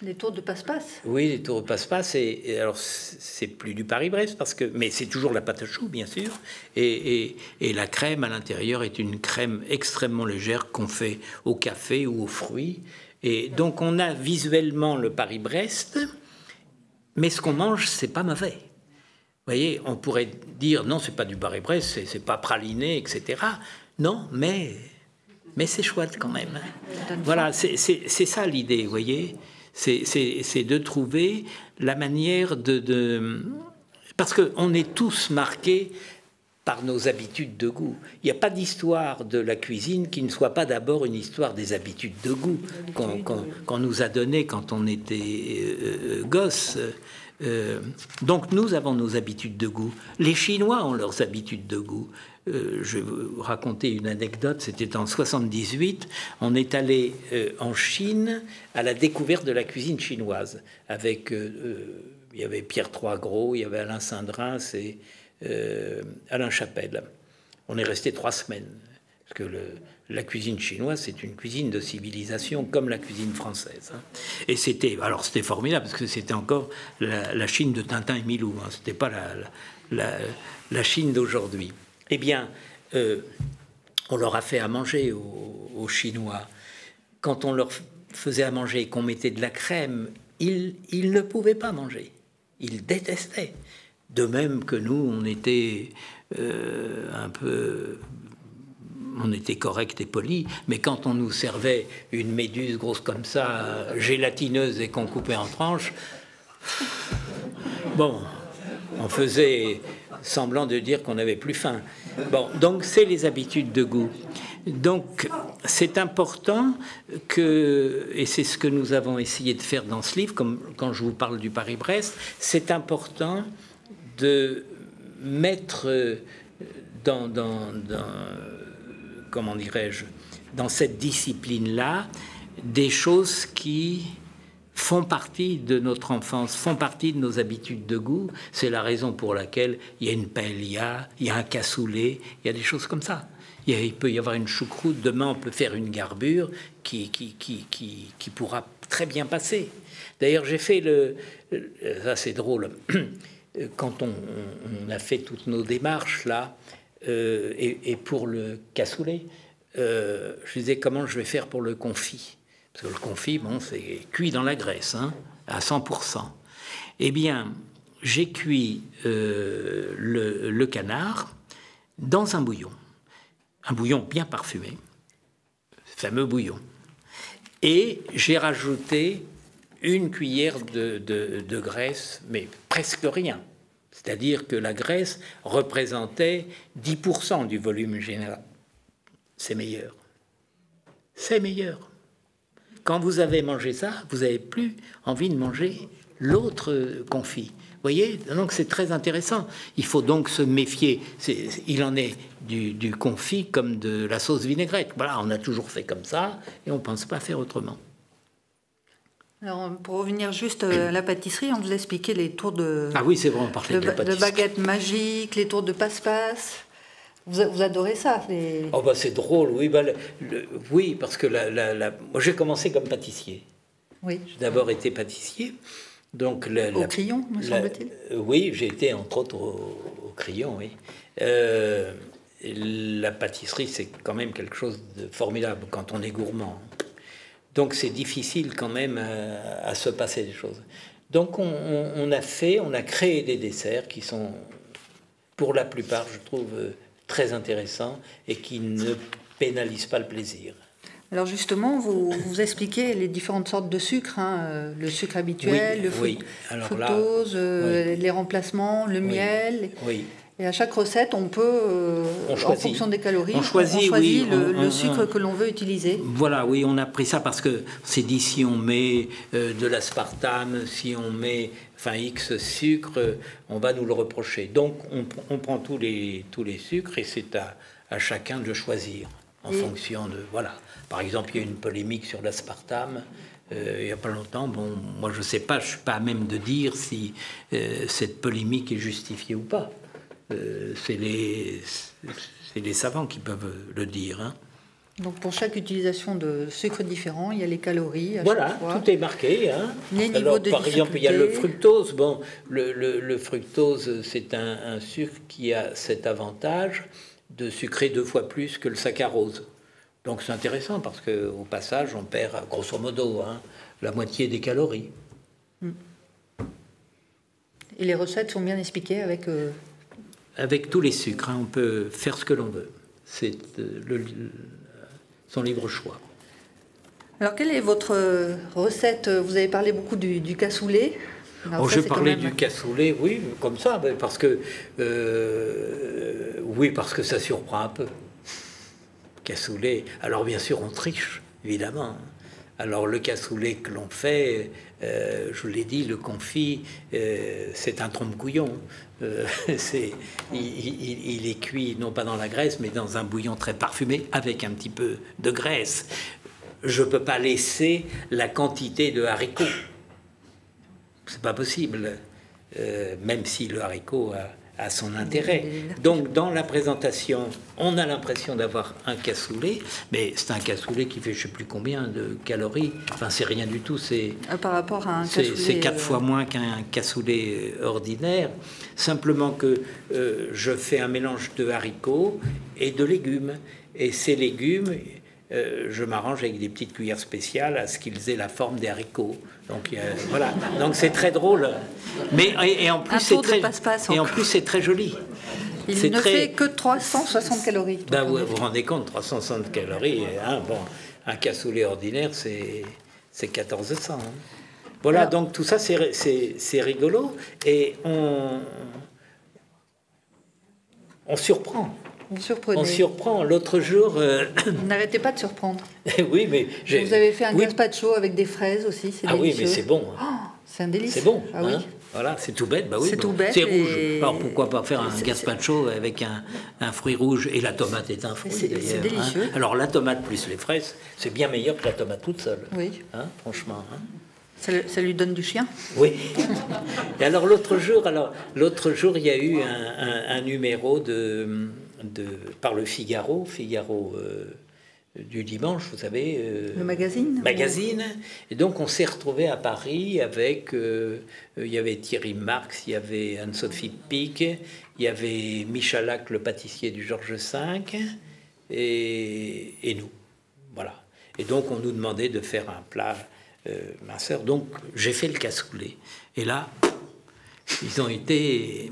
Les tours de passe-passe Oui, les tours de passe-passe. Et, alors, c'est plus du Paris-Brest, parce que, mais c'est toujours la pâte à choux, bien sûr. Et, et, la crème à l'intérieur est une crème extrêmement légère qu'on fait au café ou aux fruits. Et donc, on a visuellement le Paris-Brest, mais ce qu'on mange, c'est pas mauvais voyez, on pourrait dire non, c'est pas du Paris-Brest, c'est pas praliné, etc. Non, mais, mais c'est chouette quand même. Voilà, c'est ça l'idée, vous voyez. C'est de trouver la manière de. de... Parce qu'on est tous marqués par nos habitudes de goût. Il n'y a pas d'histoire de la cuisine qui ne soit pas d'abord une histoire des habitudes de goût qu'on nous a données quand on était euh, euh, gosse. Euh, donc nous avons nos habitudes de goût. Les Chinois ont leurs habitudes de goût. Euh, je vais vous raconter une anecdote. C'était en 78. On est allé euh, en Chine à la découverte de la cuisine chinoise. Avec, il y avait Pierre Troisgros, il y avait Alain Sindrin et Alain Chapelle. On est resté trois semaines. La cuisine chinoise, c'est une cuisine de civilisation comme la cuisine française. Hein. Et c'était, alors c'était formidable parce que c'était encore la, Chine de Tintin et Milou. Hein. C'était pas la, la, Chine d'aujourd'hui. Eh bien, euh, on leur a fait à manger aux, Chinois. Quand on leur faisait à manger et qu'on mettait de la crème, ils, ils ne pouvaient pas manger. Ils détestaient. De même que nous, on était euh, un peu on était correct et poli, mais quand on nous servait une méduse grosse comme ça, gélatineuse et qu'on coupait en tranches, bon, on faisait semblant de dire qu'on n'avait plus faim. Bon, donc c'est les habitudes de goût. Donc c'est important que, et c'est ce que nous avons essayé de faire dans ce livre, comme quand je vous parle du Paris-Brest, c'est important de mettre dans, dans, dans comment dirais-je, dans cette discipline-là, des choses qui font partie de notre enfance, font partie de nos habitudes de goût. C'est la raison pour laquelle il y a une paella, il y a un cassoulet, il y a des choses comme ça. Il, peut y avoir une choucroute, demain on peut faire une garbure qui, qui, qui, qui, pourra très bien passer. D'ailleurs, j'ai fait le... Ça c'est drôle. Quand on, on, a fait toutes nos démarches là, euh, et, pour le cassoulet, euh, je disais comment je vais faire pour le confit? Parce que le confit, bon, c'est cuit dans la graisse, hein, à 100%. Eh bien, j'ai cuit euh, le, canard dans un bouillon. Un bouillon bien parfumé, fameux bouillon. Et j'ai rajouté une cuillère de graisse, mais presque rien. C'est-à-dire que la Grèce représentait 10% du volume général. C'est meilleur. C'est meilleur. Quand vous avez mangé ça, vous n'avez plus envie de manger l'autre confit. Vous voyez Donc c'est très intéressant. Il faut donc se méfier. il en est du, du, confit comme de la sauce vinaigrette. Voilà, on a toujours fait comme ça et on ne pense pas faire autrement. Alors, pour revenir juste à la pâtisserie, on vous a expliqué les tours de. Ah oui, c'est vrai, on parlait de, de, de baguettes magiques, les tours de passe-passe. Vous, vous, adorez ça les... Oh bah c'est drôle, oui. Bah, oui, parce que la, la, moi j'ai commencé comme pâtissier. Oui. J'ai d'abord été pâtissier. Donc au crayon, me semble-t-il euh, Oui, j'ai été entre autres au, crayon, oui. Euh, la pâtisserie, c'est quand même quelque chose de formidable quand on est gourmand. Donc c'est difficile quand même à, se passer des choses. Donc on, on, a fait, on a créé des desserts qui sont, pour la plupart, je trouve, très intéressants et qui ne pénalisent pas le plaisir. Alors justement, vous, vous expliquez les différentes sortes de sucre, hein, euh, le sucre habituel, le fructose, euh, les remplacements, le miel. Oui. Et à chaque recette, on peut, euh, en fonction des calories, on choisit, le, sucre que l'on veut utiliser. Voilà, oui, on a pris ça parce que c'est dit si on met de l'aspartame, si on met enfin X sucre, on va nous le reprocher. Donc on, prend tous les, tous les sucres et c'est à, à chacun de choisir en fonction de... Voilà. Par exemple, il y a une polémique sur l'aspartame. Euh, il n'y a pas longtemps, bon, moi je ne sais pas, je ne suis pas à même de dire si euh, cette polémique est justifiée ou pas. Euh, c'est les, les savants qui peuvent le dire. Hein. Donc pour chaque utilisation de sucre différent, il y a les calories. voilà, tout est marqué. Hein. Les niveaux de par exemple, il y a le fructose. Bon, le, le, fructose, c'est un, un, sucre qui a cet avantage de sucrer deux fois plus que le saccharose. Donc c'est intéressant parce qu'au passage, on perd grosso modo hein, la moitié des calories. Hmm. Et les recettes sont bien expliquées avec... Euh, avec tous les sucres, hein, on peut faire ce que l'on veut. C'est euh, son libre choix. Alors quelle est votre recette? Vous avez parlé beaucoup du, cassoulet. Oh, je parlais du cassoulet, oui, comme ça, parce que euh, oui, parce que ça surprend un peu cassoulet. Alors bien sûr, on triche, évidemment. Alors le cassoulet que l'on fait, euh, je l'ai dit, le confit, euh, c'est un trompe-couillon. Euh, il, est cuit non pas dans la graisse, mais dans un bouillon très parfumé avec un petit peu de graisse. Je ne peux pas laisser la quantité de haricots. C'est pas possible, même si le haricot a à son intérêt. Donc dans la présentation, on a l'impression d'avoir un cassoulet, mais c'est un cassoulet qui fait je sais plus combien de calories. Enfin, c'est rien du tout. C'est euh, par rapport à un cassoulet. C'est quatre fois euh, moins qu'un cassoulet euh, ordinaire. Simplement que je fais un mélange de haricots et de légumes. Et ces légumes, je m'arrange avec des petites cuillères spéciales à ce qu'ils aient la forme des haricots. Donc voilà. Donc c'est très drôle. Mais et, en plus c'est très et en plus c'est très joli. Il ne fait que 360 calories. Ben vous vous rendez compte, 360 calories. Hein, bon, un cassoulet ordinaire c'est c'est 1400. Hein. Voilà, donc tout ça c'est rigolo et on on surprend. On surprend. L'autre jour. Euh, N'arrêtez pas de surprendre. oui, mais. Vous avez fait un oui. gazpacho avec des fraises aussi. Ah oui, mais c'est bon. Oh, c'est un délice. C'est bon. Ah oui. Hein. voilà, c'est tout bête. Bah oui, c'est tout bête. C'est rouge. Alors pourquoi pas faire un gazpacho avec un, un, fruit rouge et la tomate est un fruit. C'est hein. délicieux. Alors la tomate plus les fraises, c'est bien meilleur que la tomate toute seule. Oui. Hein, franchement. Ça, lui donne du chien Oui. Et alors l'autre jour, alors l'autre jour, il y a eu un, un numéro de de, par le Figaro, Figaro euh, du dimanche, vous savez. Euh, le magazine Magazine. Et donc on s'est retrouvé à Paris avec. Euh, il y avait Thierry Marx, il y avait Anne-Sophie Pic, il y avait Michalak, le pâtissier du Georges V, et, et, nous. Voilà. Et donc on nous demandait de faire un plat minceur. Donc j'ai fait le cassoulet. Et là, ils ont été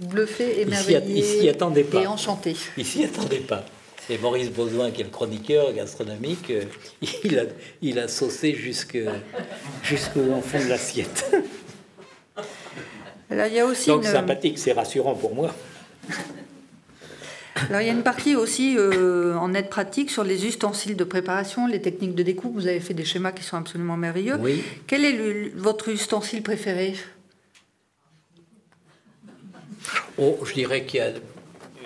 bluffé, émerveillé et enchanté. Il s'y attendait pas. Et Maurice Baudouin, qui est le chroniqueur gastronomique, euh, il a, il a saucé jusqu'au fond de l'assiette. Alors, il y a aussi Donc sympathique, c'est rassurant pour moi. Alors il y a une partie aussi euh, en aide pratique sur les ustensiles de préparation, les techniques de découpe. Vous avez fait des schémas qui sont absolument merveilleux. Oui. Quel est votre ustensile préféré? Oh, je dirais qu'il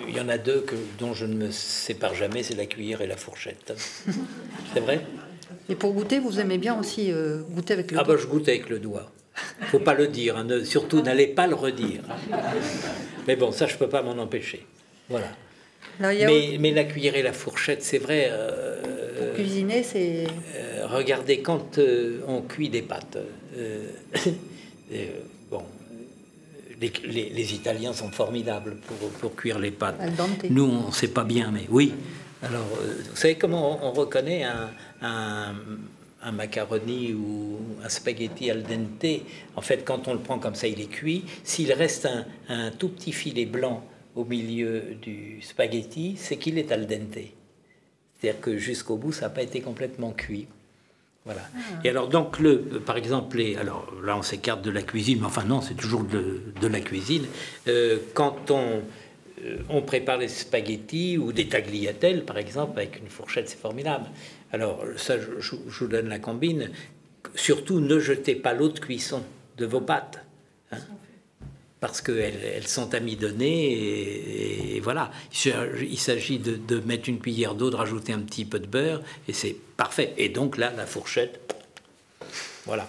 y, y en a deux que, dont je ne me sépare jamais, c'est la cuillère et la fourchette. c'est vrai? Et pour goûter, vous aimez bien aussi euh, goûter avec le ah doigt Ah bah je goûte avec le doigt. Faut pas le dire, hein, surtout n'allez pas le redire. Mais bon, ça je peux pas m'en empêcher. Voilà. mais, la cuillère et la fourchette, c'est vrai. Euh, cuisiner, c'est. Euh, regardez, quand on cuit des pâtes, les, Italiens sont formidables pour, pour cuire les pâtes. Nous, on ne sait pas bien, mais oui. Alors, vous savez comment on, reconnaît un, un, macaroni ou un spaghetti al dente? En fait, quand on le prend comme ça, il est cuit. S'il reste un, tout petit filet blanc au milieu du spaghetti, c'est qu'il est al dente. C'est-à-dire que jusqu'au bout, ça n'a pas été complètement cuit. Voilà. Ah. Et alors, donc, le, par exemple, les, alors là, on s'écarte de la cuisine, mais enfin, non, c'est toujours de, de, la cuisine. Euh, quand on, euh, on prépare les spaghettis ou des tagliatelles, par exemple, avec une fourchette, c'est formidable. Alors, ça, je, vous donne la combine. Surtout, ne jetez pas l'eau de cuisson de vos pâtes. Hein, parce qu'elles elles sont amidonnées et, et voilà. Il s'agit de, de, mettre une cuillère d'eau, de rajouter un petit peu de beurre et c'est parfait. Et donc là, la fourchette, voilà.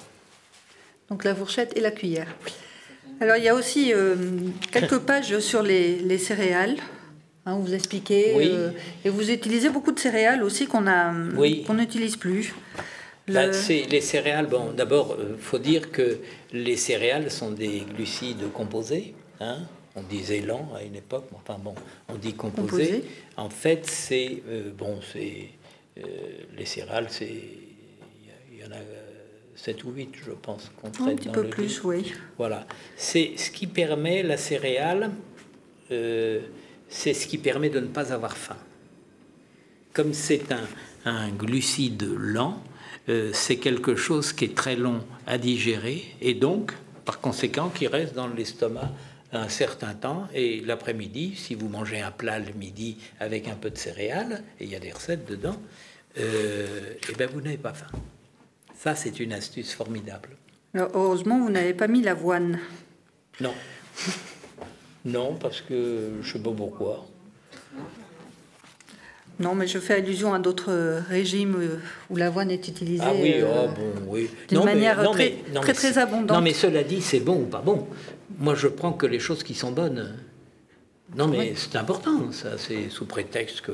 Donc la fourchette et la cuillère. Alors il y a aussi euh, quelques pages sur les, céréales. Hein, vous expliquez. Euh, et vous utilisez beaucoup de céréales aussi qu'on a qu'on n'utilise plus. Bah, les céréales, bon, d'abord, il euh, faut dire que les céréales sont des glucides composés. Hein. on disait lent à une époque, enfin bon, on dit composés. En fait, c'est bon, c'est les céréales, c'est il y, en a 7 ou 8, je pense, qu'on traite Un petit peu plus, oui. Voilà. C'est ce qui permet, la céréale, euh, c'est ce qui permet de ne pas avoir faim. Comme c'est un, un, glucide lent, euh, c'est quelque chose qui est très long à digérer et donc, par conséquent, qui reste dans l'estomac un certain temps. Et l'après-midi, si vous mangez un plat le midi avec un peu de céréales, et il y a des recettes dedans, euh, et ben vous n'avez pas faim. Ça, c'est une astuce formidable. heureusement, vous n'avez pas mis l'avoine. Non. non, parce que je ne sais pas pourquoi. Non, mais je fais allusion à d'autres régimes où l'avoine est utilisée ah oui, oh, bon, oui. d'une manière très, très, très abondante. Non, mais cela dit, c'est bon ou pas bon. Moi, je prends que les choses qui sont bonnes. Non, mais c'est important, ça. C'est sous prétexte que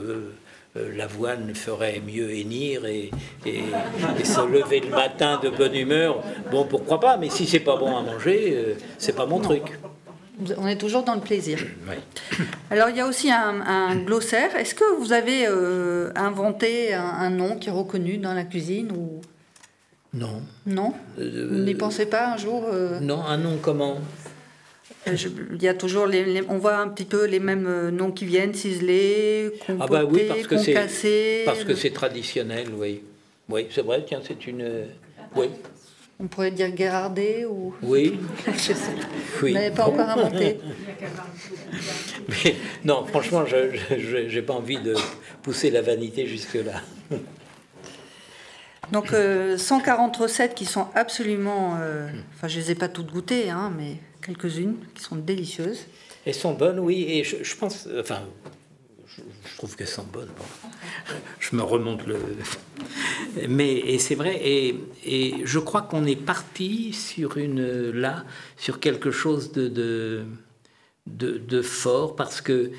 euh, l'avoine ferait mieux hennir et, et, se lever le matin de bonne humeur. Bon, pourquoi pas, mais si c'est pas bon à manger, euh, c'est pas mon truc. On est toujours dans le plaisir. Alors il y a aussi un, glossaire. Est-ce que vous avez euh, inventé un, nom qui est reconnu dans la cuisine ou? Non. Non? vous n'y pensez pas un jour Non, un nom comment? Euh, il y a toujours les, on voit un petit peu les mêmes euh, noms qui viennent, ciselés, compotés, ah bah oui, parce que c'est parce que c'est traditionnel, oui. Oui, c'est vrai. Tiens, c'est une, euh, oui. On pourrait dire Gérardé ou. Oui. je sais. Oui. Vous pas encore inventé. Mais non, franchement, je n'ai pas envie de pousser la vanité jusque-là. Donc 140 recettes qui sont absolument. enfin, je les ai pas toutes goûtées, hein, mais quelques-unes qui sont délicieuses. Elles sont bonnes, oui, et je, pense, enfin, je, trouve qu'elles sont bonnes. Je me remonte le. Mais c'est vrai, et, et, je crois qu'on est parti sur une là, sur quelque chose de, de, de, fort, parce que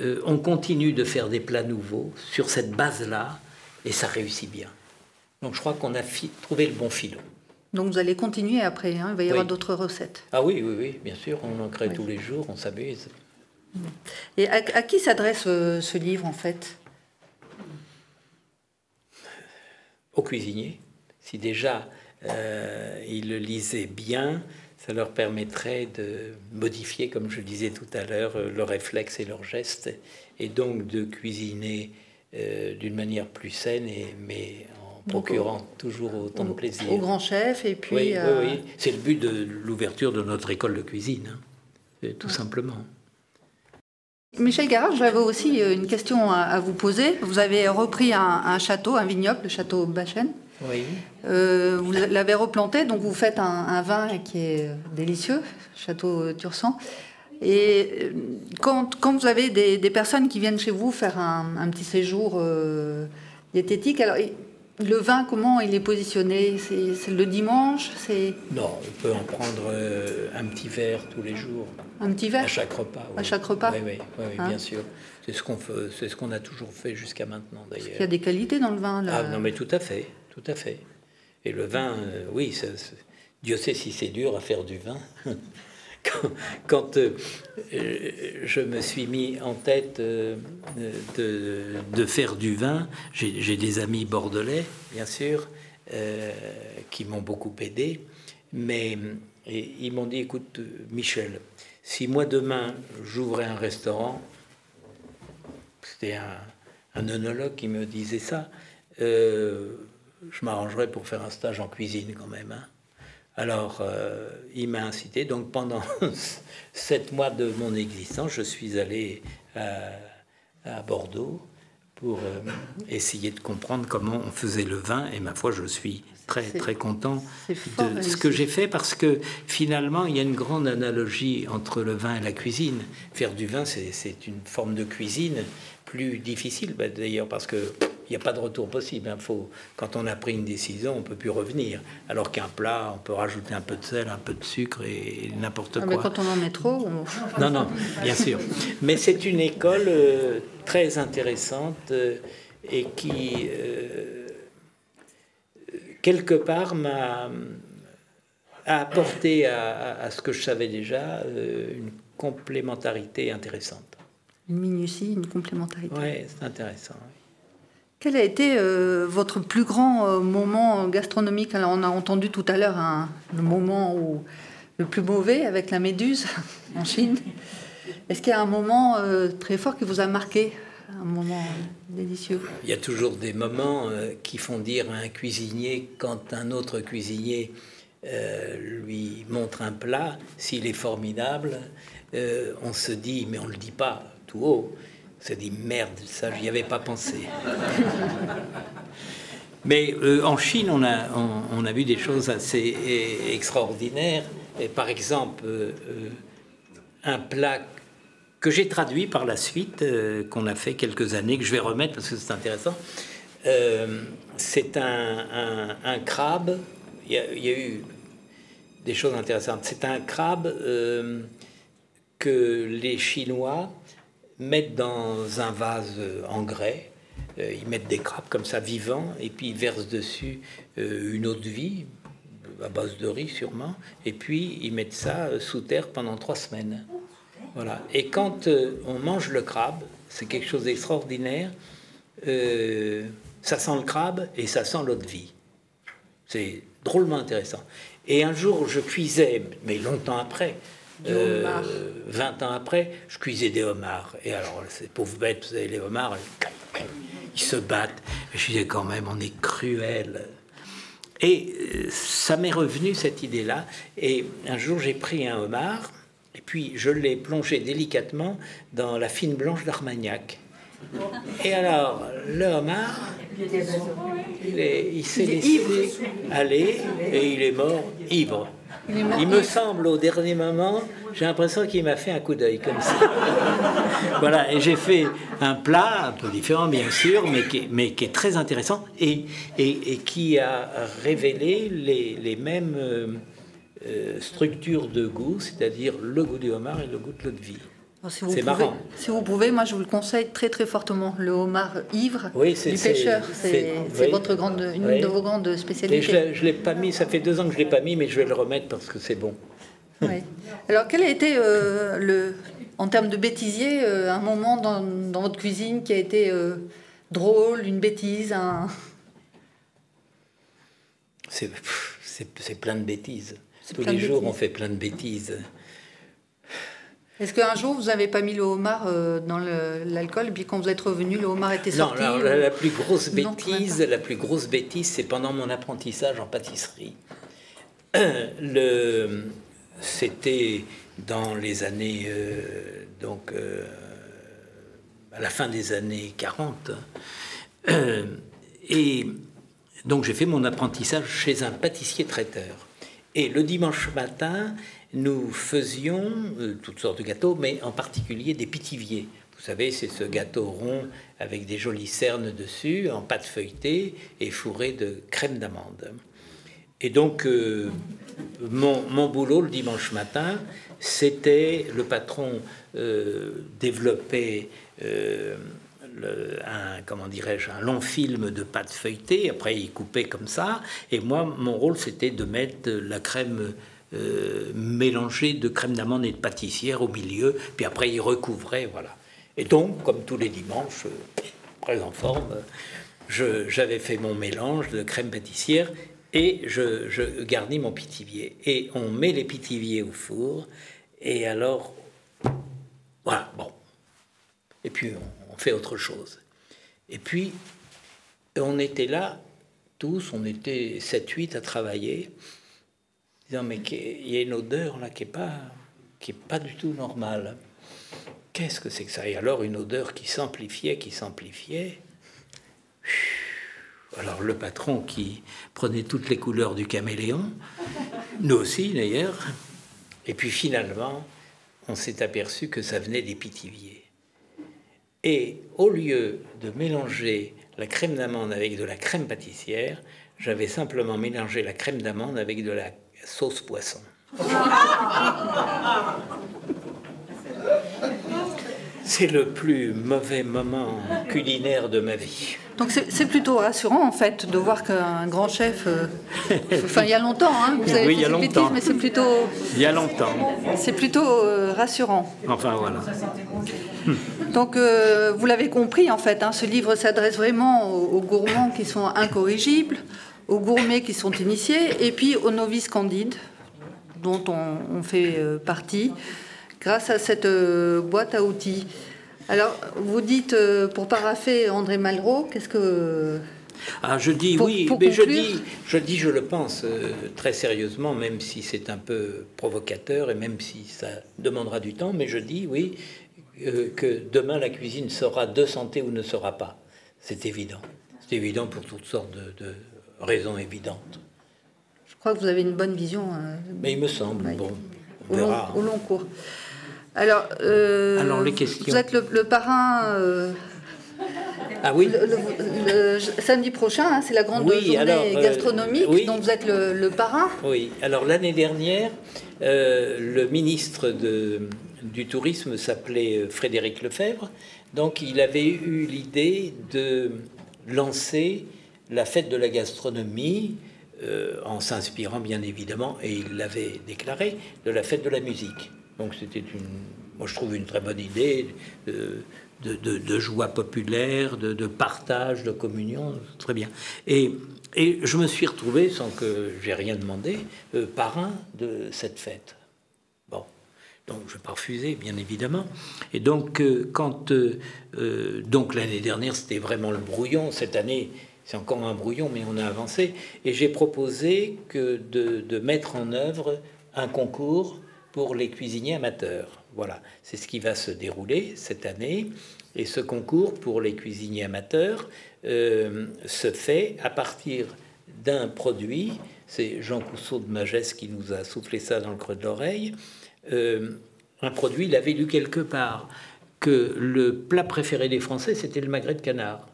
euh, on continue de faire des plats nouveaux sur cette base-là, et ça réussit bien. Donc je crois qu'on a trouvé le bon filon. Donc vous allez continuer après, hein, il va y avoir d'autres recettes. Ah oui, oui, oui, bien sûr, on en crée tous les jours, on s'amuse. Et à, qui s'adresse euh, ce livre en fait? Aux cuisiniers. Si déjà euh, ils le lisaient bien, ça leur permettrait de modifier, comme je disais tout à l'heure, euh, leurs réflexes et leurs gestes, et donc de cuisiner d'une manière plus saine, et, mais procurant toujours autant de plaisir. Au grand chef, et puis... Oui, oui, oui. c'est le but de l'ouverture de notre école de cuisine, hein. tout simplement. Michel Garage, j'avais aussi euh, une question à, vous poser. Vous avez repris un, château, un vignoble, le château Bachen. Oui. Euh, vous l'avez replanté, donc vous faites un, vin qui est délicieux, château Tursan. Et euh, quand, quand vous avez des, des, personnes qui viennent chez vous faire un, petit séjour diététique, alors le vin, comment il est positionné? C'est le dimanche C'est Non, on peut en prendre euh, un petit verre tous les jours. Un petit verre? À chaque repas. À chaque repas? Oui, oui, oui, hein? bien sûr. C'est ce qu'on c'est ce qu'on a toujours fait jusqu'à maintenant d'ailleurs. Il y a des qualités dans le vin là. Ah non, mais tout à fait, tout à fait. Et le vin, euh, oui, Dieu sait si c'est dur à faire du vin. quand, euh, je me suis mis en tête euh, de, faire du vin, j'ai des amis bordelais, bien sûr, euh, qui m'ont beaucoup aidé, mais ils m'ont dit, écoute, Michel, si moi demain j'ouvrais un restaurant, c'était un, un œnologue qui me disait ça, je m'arrangerais pour faire un stage en cuisine quand même. Hein. Alors, euh, il m'a incité. Donc, pendant sept mois de mon existence, je suis allé à, Bordeaux pour euh, essayer de comprendre comment on faisait le vin. Et ma foi, je suis très, très content de ce que j'ai fait parce que finalement, il y a une grande analogie entre le vin et la cuisine. Faire du vin, c'est une forme de cuisine plus difficile, bah, d'ailleurs, parce que n'y a pas de retour possible. Hein. Faut, quand on a pris une décision, on peut plus revenir. Alors qu'un plat, on peut rajouter un peu de sel, un peu de sucre et n'importe ah, quoi. Mais quand on en met trop, non, non, bien sûr. Mais c'est une école euh, très intéressante euh, et qui euh, quelque part m'a apporté à, à, ce que je savais déjà une complémentarité intéressante. Une minutie, une complémentarité. Oui, c'est intéressant. Quel a été euh, votre plus grand euh, moment gastronomique? Alors, on a entendu tout à l'heure le moment le plus mauvais avec la méduse en Chine. Est-ce qu'il y a un moment euh, très fort qui vous a marqué? Un moment délicieux? Il y a toujours des moments qui font dire à un cuisinier quand un autre cuisinier lui montre un plat, s'il est formidable, on se dit, mais on ne le dit pas tout haut, s'est dit merde, ça j'y avais pas pensé. Mais euh, en Chine, on a, vu des choses assez extraordinaires. Et par exemple, euh, euh, un plat que j'ai traduit par la suite, qu'on a fait quelques années, que je vais remettre parce que c'est intéressant. c'est un, crabe. Il y, a, eu des choses intéressantes. C'est un crabe que les Chinois mettent dans un vase en grès, euh, ils mettent des crabes comme ça vivants, et puis ils versent dessus euh, une eau de vie, à base de riz sûrement, et puis ils mettent ça euh, sous terre pendant trois semaines. Voilà. Et quand on mange le crabe, c'est quelque chose d'extraordinaire. ça sent le crabe et ça sent l'eau de vie. C'est drôlement intéressant. Et un jour, je cuisais, mais longtemps après, 20 euh, ans après, je cuisais des homards. Et alors, ces pauvres bêtes, vous savez, les homards, ils se battent. Et je disais quand même, on est cruel. Et euh, ça m'est revenu cette idée-là. Et un jour, j'ai pris un homard, et puis je l'ai plongé délicatement dans la fine blanche d'Armagnac. Et alors, le homard, il, s'est laissé aller et il est mort ivre. Il me semble au dernier moment, j'ai l'impression qu'il m'a fait un coup d'œil comme ça. voilà, et j'ai fait un plat un peu différent bien sûr, mais qui, mais qui est très intéressant et, et, qui a révélé les, les mêmes euh, euh, structures de goût, c'est-à-dire le goût du homard et le goût de l'eau de vie. C'est marrant. Si vous pouvez, moi je vous le conseille très très fortement. Le homard ivre du pêcheur, c'est votre grande, une de vos grandes spécialités. je ne l'ai pas mis, ça fait deux ans que je ne l'ai pas mis, mais je vais le remettre parce que c'est bon. Alors quel a été, euh, le, en termes de bêtisier, euh, un moment dans, dans, votre cuisine qui a été euh, drôle, une bêtise un... C'est plein de bêtises. Tous les jours, on fait plein de bêtises. Est-ce qu'un jour vous n'avez pas mis le homard euh, dans l'alcool et puis quand vous êtes revenu, le homard était sorti Non, la, plus grosse bêtise, la plus grosse bêtise, c'est pendant mon apprentissage en pâtisserie. Le, c'était dans les années euh, donc euh, à la fin des années 40 et donc j'ai fait mon apprentissage chez un pâtissier traiteur. Et le dimanche matin, nous faisions toutes sortes de gâteaux, mais en particulier des pitiviers. Vous savez, c'est ce gâteau rond avec des jolies cernes dessus, en pâte feuilletée et fourré de crème d'amande. Et donc, mon, boulot le dimanche matin, c'était le patron euh, développait euh, un, comment dirais-je, un long film de pâte feuilletée. Après, il coupait comme ça. Et moi, mon rôle, c'était de mettre la crème euh, mélangée de crème d'amande et de pâtissière au milieu. Puis après, il recouvrait, voilà. Et donc, comme tous les dimanches, très en forme, j'avais fait mon mélange de crème pâtissière et je, je garnis mon pitivier. Et on met les pitiviers au four. Et alors, voilà, bon. Et puis on, fait autre chose. Et puis, on était là, tous, on était 7-8 à travailler, disant, mais il y a une odeur là qui n'est pas, qui est pas du tout normale. Qu'est-ce que c'est que ça? Et alors une odeur qui s'amplifiait, qui s'amplifiait. Alors le patron qui prenait toutes les couleurs du caméléon, nous aussi d'ailleurs, et puis finalement, on s'est aperçu que ça venait des pitiviers. Et au lieu de mélanger la crème d'amande avec de la crème pâtissière, j'avais simplement mélangé la crème d'amande avec de la sauce poisson. C'est le plus mauvais moment culinaire de ma vie. Donc c'est plutôt rassurant en fait de voir qu'un grand chef, euh, enfin il y a longtemps, hein, vous avez oui, il y a longtemps, mais c'est plutôt. Il y a longtemps. C'est plutôt euh, rassurant. Enfin voilà. Donc euh, vous l'avez compris en fait, hein, ce livre s'adresse vraiment aux, gourmands qui sont incorrigibles, aux gourmets qui sont initiés, et puis aux novices candides dont on, on fait partie, grâce à cette boîte à outils. Alors, vous dites, euh, pour paraffer André Malraux, qu'est-ce que... Ah, je dis oui, mais je dis, je dis, je le pense euh, très sérieusement, même si c'est un peu provocateur et même si ça demandera du temps, mais je dis oui, euh, que demain la cuisine sera de santé ou ne sera pas. C'est évident. C'est évident pour toutes sortes de, raisons évidentes. Je crois que vous avez une bonne vision. mais il me semble, bon, au long cours. Alors, euh, Alors les questions. Vous êtes le, parrain. Euh, ah oui. Le, samedi prochain, hein, c'est la grande journée euh, gastronomique, donc vous êtes le, parrain. Oui. Alors l'année dernière, le ministre de, du tourisme s'appelait Frédéric Lefebvre, donc il avait eu l'idée de lancer la fête de la gastronomie. en s'inspirant bien évidemment, et il l'avait déclaré, de la fête de la musique. Donc c'était une, moi je trouve une très bonne idée de, de, joie populaire, de, partage, de communion, très bien. Et, et je me suis retrouvé, sans que j'ai rien demandé, euh, parrain de cette fête. Bon, donc je n'ai pas refusé, bien évidemment. Et donc euh, quand euh, donc l'année dernière c'était vraiment le brouillon, cette année c'est encore un brouillon, mais on a avancé. Et j'ai proposé que de, mettre en œuvre un concours pour les cuisiniers amateurs. Voilà, c'est ce qui va se dérouler cette année. Et ce concours pour les cuisiniers amateurs euh, se fait à partir d'un produit. C'est Jean Cousseau de Magès qui nous a soufflé ça dans le creux de l'oreille. Euh, un produit, il avait lu quelque part que le plat préféré des Français, c'était le magret de canard.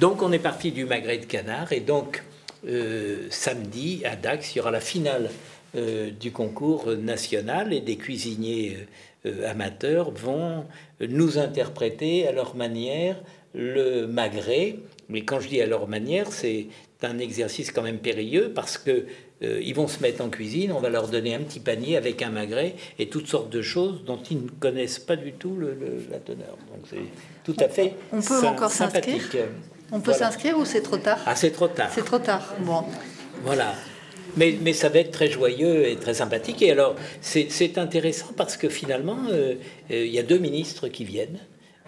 Donc on est parti du magret de canard et donc euh, samedi à Dax, il y aura la finale euh, du concours national et des cuisiniers euh, amateurs vont nous interpréter à leur manière le magret. Mais quand je dis à leur manière, c'est un exercice quand même périlleux parce que ils vont se mettre en cuisine, on va leur donner un petit panier avec un magret et toutes sortes de choses dont ils ne connaissent pas du tout la teneur. Donc c'est tout à fait on peut encore s'inscrire? On peut s'inscrire ou c'est trop tard Ah c'est trop tard. C'est trop tard. Bon. Voilà. Mais, ça va être très joyeux et très sympathique. Et alors, c'est intéressant parce que finalement, euh, euh, il y a deux ministres qui viennent.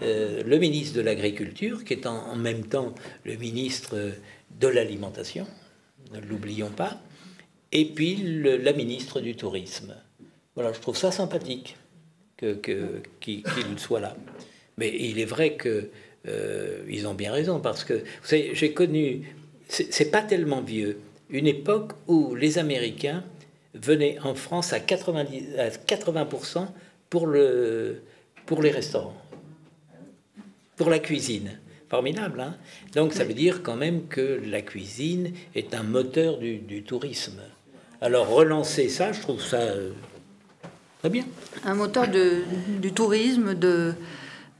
Euh, le ministre de l'Agriculture, qui est en, même temps le ministre de l'Alimentation, ne l'oublions pas, et puis la ministre du Tourisme. Voilà, je trouve ça sympathique qu'il que, qu'il soit là. Mais il est vrai que ils ont bien raison parce que, j'ai connu, c'est pas tellement vieux, une époque où les Américains venait en France à 90, à 80% pour, le, pour les restaurants, pour la cuisine. Formidable, hein? Donc ça veut dire quand même que la cuisine est un moteur du, tourisme. Alors relancer ça, je trouve ça euh, très bien. Un moteur du tourisme, de,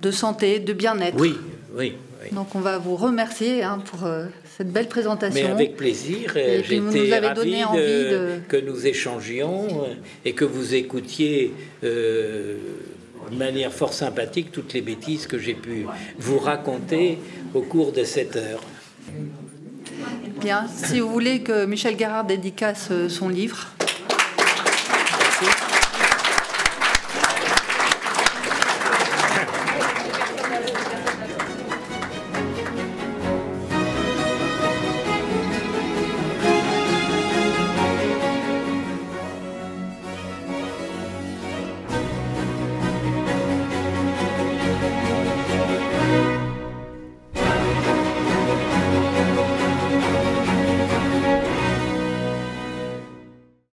de santé, de bien-être. Oui, oui, Donc on va vous remercier hein, pour euh, cette belle présentation. Mais avec plaisir. J'étais ravi de, que nous échangions euh, et que vous écoutiez euh, de manière fort sympathique toutes les bêtises que j'ai pu vous raconter au cours de cette heure. Bien, si vous voulez que Michel Garard dédicace son livre,